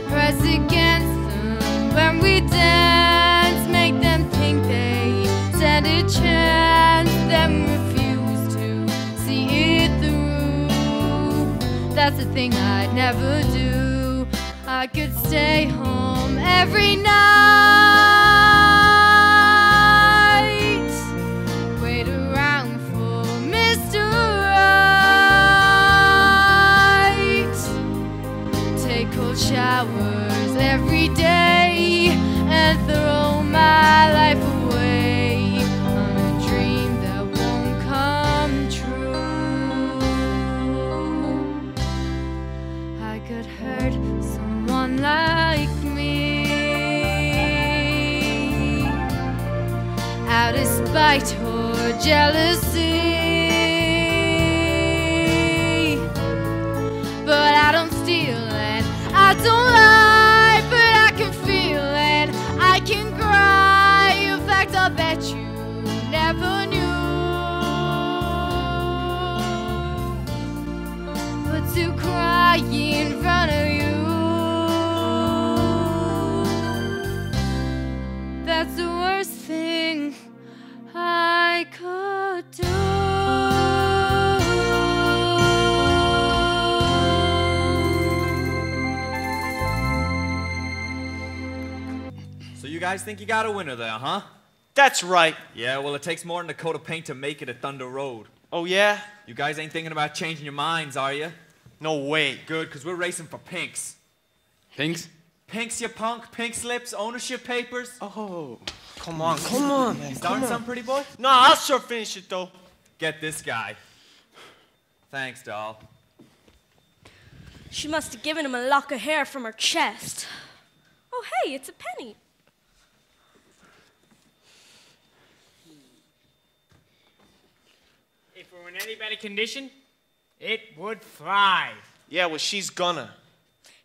press against them when we dance, make them think they stand a chance, then refuse to see it through. That's the thing I'd never do. I could stay home every night, spite or jealousy. But I don't steal and I don't lie, guys think you got a winner there, huh? That's right. Yeah, well, it takes more than a coat of paint to make it a Thunder Road. Oh, yeah? You guys ain't thinking about changing your minds, are you? No way. Good, because we're racing for pinks. Pinks? Pinks, you punk. Pink slips, ownership papers. Oh, come on, come on, man. You starting come on. something, pretty boy? No, I'll sure finish it, though. Get this guy. Thanks, doll. She must have given him a lock of hair from her chest. Oh, hey, it's a penny. If it were in any better condition, it would thrive. Yeah, well, she's gonna.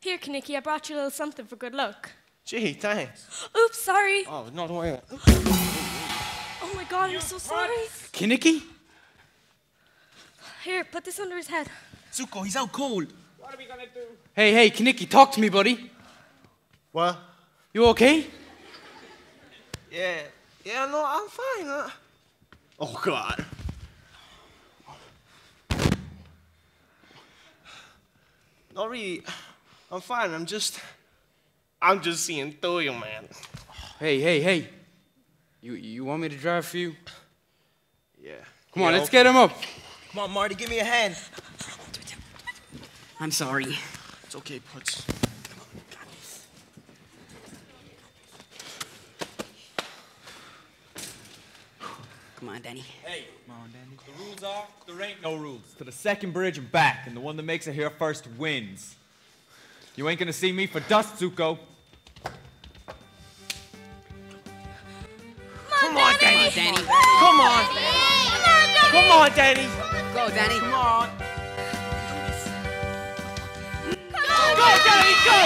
Here, Kenickie, I brought you a little something for good luck. Gee, thanks. Oops, sorry. Oh, no, don't worry. Oh my god, I'm so sorry. Kenickie? Here, put this under his head. Zuko, he's out cold. What are we gonna do? Hey, hey, Kenickie, talk to me, buddy. What? You okay? Yeah, yeah, no, I'm fine. Uh. Oh, God. Not really. I'm fine. I'm just. I'm just seeing through you, man. Hey, hey, hey. You, you want me to drive for you? Yeah. Come on, Yeah, let's okay. get him up. Come on, Marty, give me a hand. I'm sorry. It's okay, Putz. Come on, Danny. Hey, come on, Danny. The rules are there ain't no rules. To the second bridge and back, and the one that makes it here first wins. You ain't gonna see me for dust, Zuko. Come on, Danny. Come on, Danny. Come on. Come on, Danny. Go, Danny. Come on. Go, Danny, go!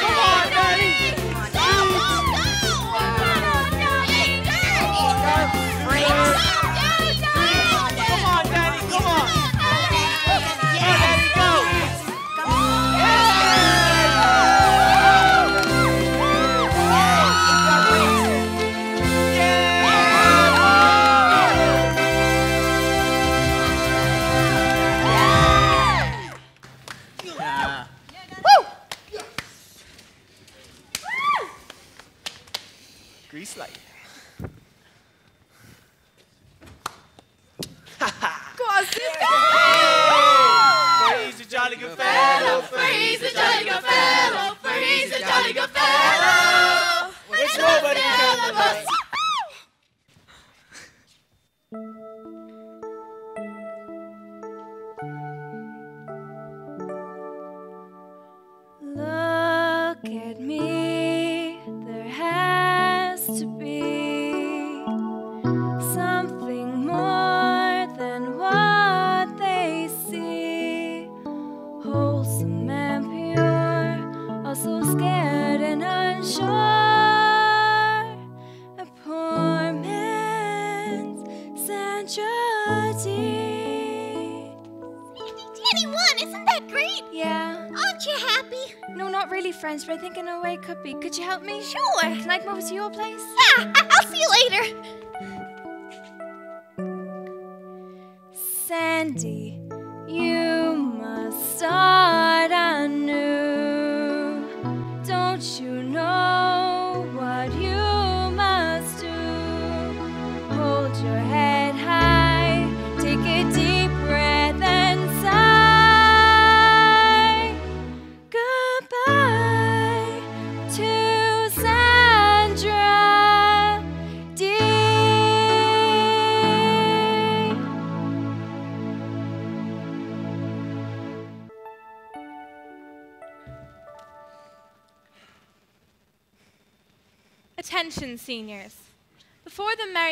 Come on, Danny! Come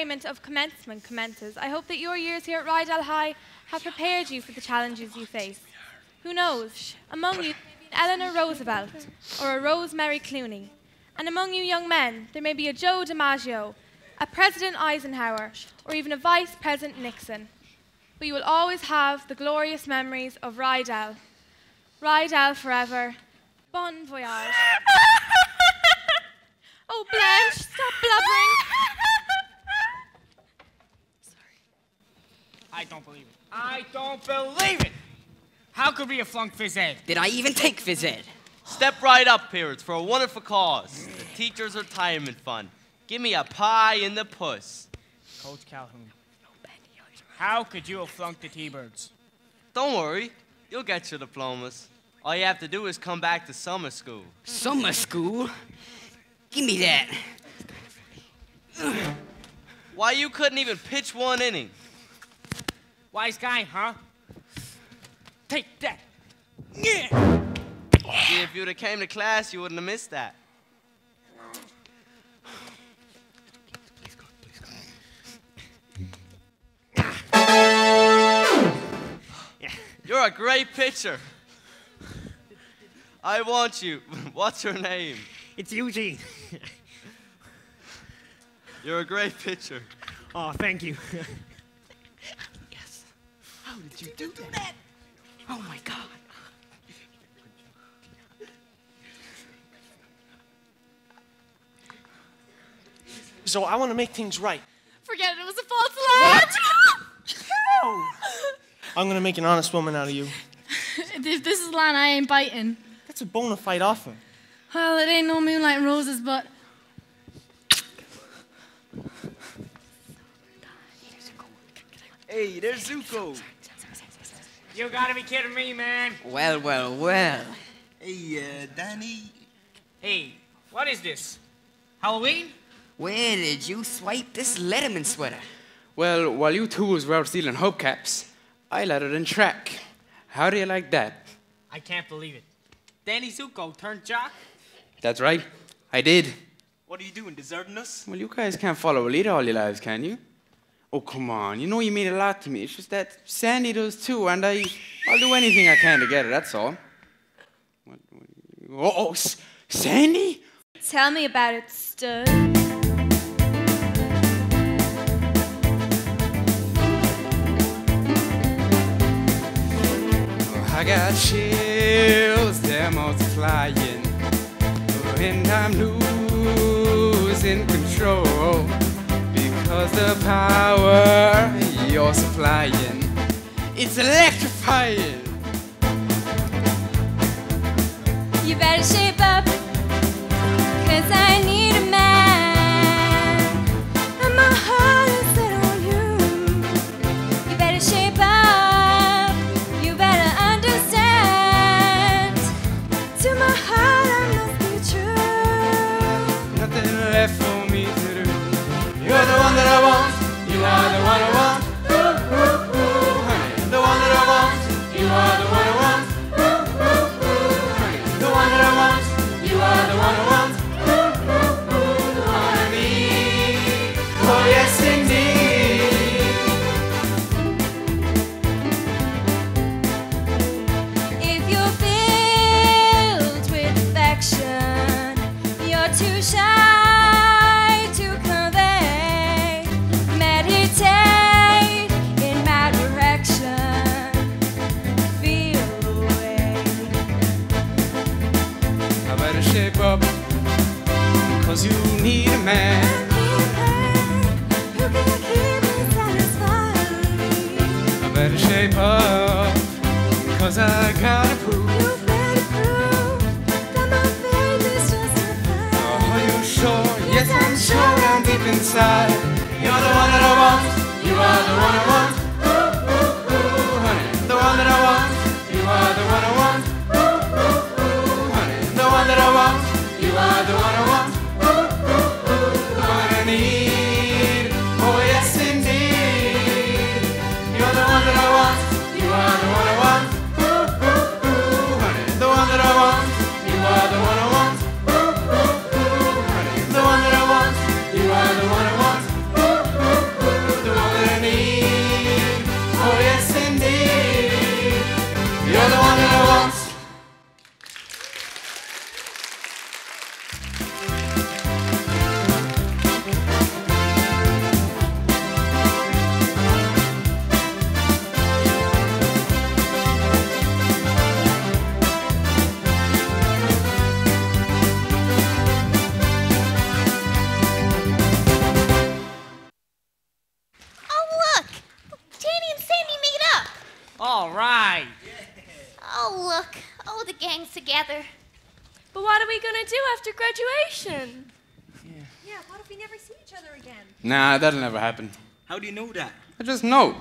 Of commencement commences, I hope that your years here at Rydell High have prepared you for the challenges you face. Who knows? Among you, there may be an Eleanor Roosevelt or a Rosemary Clooney. And among you young men, there may be a Joe DiMaggio, a President Eisenhower, or even a Vice President Nixon. But you will always have the glorious memories of Rydell. Rydell forever. Bon voyage. oh, Blanche, stop blubbering. I don't believe it. I don't believe it. How could we have flunked phys ed? Did I even take phys ed? Step right up parents, for a wonderful cause. The teacher's retirement fund. Give me a pie in the puss. Coach Calhoun. How could you have flunked the T-Birds? Don't worry. You'll get your diplomas. All you have to do is come back to summer school. Summer school? Give me that. Why, you couldn't even pitch one inning. Wise guy, huh? Take that. Yeah. See, if you'd have came to class, you wouldn't have missed that. You're a great pitcher. I want you. What's your name? It's Eugene. You're a great pitcher. Oh, thank you. How did you do that? Oh my God. So I want to make things right. Forget it, it was a false alarm. I'm going to make an honest woman out of you. if this is line, I ain't biting. That's a bona fide offer. Well, it ain't no moonlight and roses, but Hey, there's Zuko. You gotta be kidding me, man. Well, well, well. Hey, uh, Danny. Hey, what is this? Halloween? Where did you swipe this Letterman sweater? Well, while you tools were out stealing hubcaps, I led it in track. How do you like that? I can't believe it. Danny Zuko turned jock? That's right. I did. What are you doing, deserting us? Well, you guys can't follow a leader all your lives, can you? Oh, come on. You know you mean a lot to me. It's just that Sandy does too, and I, I'll do anything I can to get her, that's all. What, what, oh, oh, S- Sandy? Tell me about it, stud. Oh, I got chills, they're multiplying. And I'm losing control because the power you're supplying it's electrifying. You better shape up, I gotta prove. Oh, are you sure? Yes, I'm sure I'm deep inside. You're the one that I want. You are the one I want. That'll never happen. How do you know that? I just know.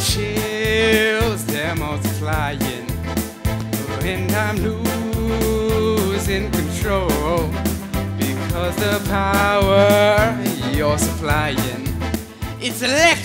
chills, they're multiplying. And I'm losing control because the power you're supplying. It's electric.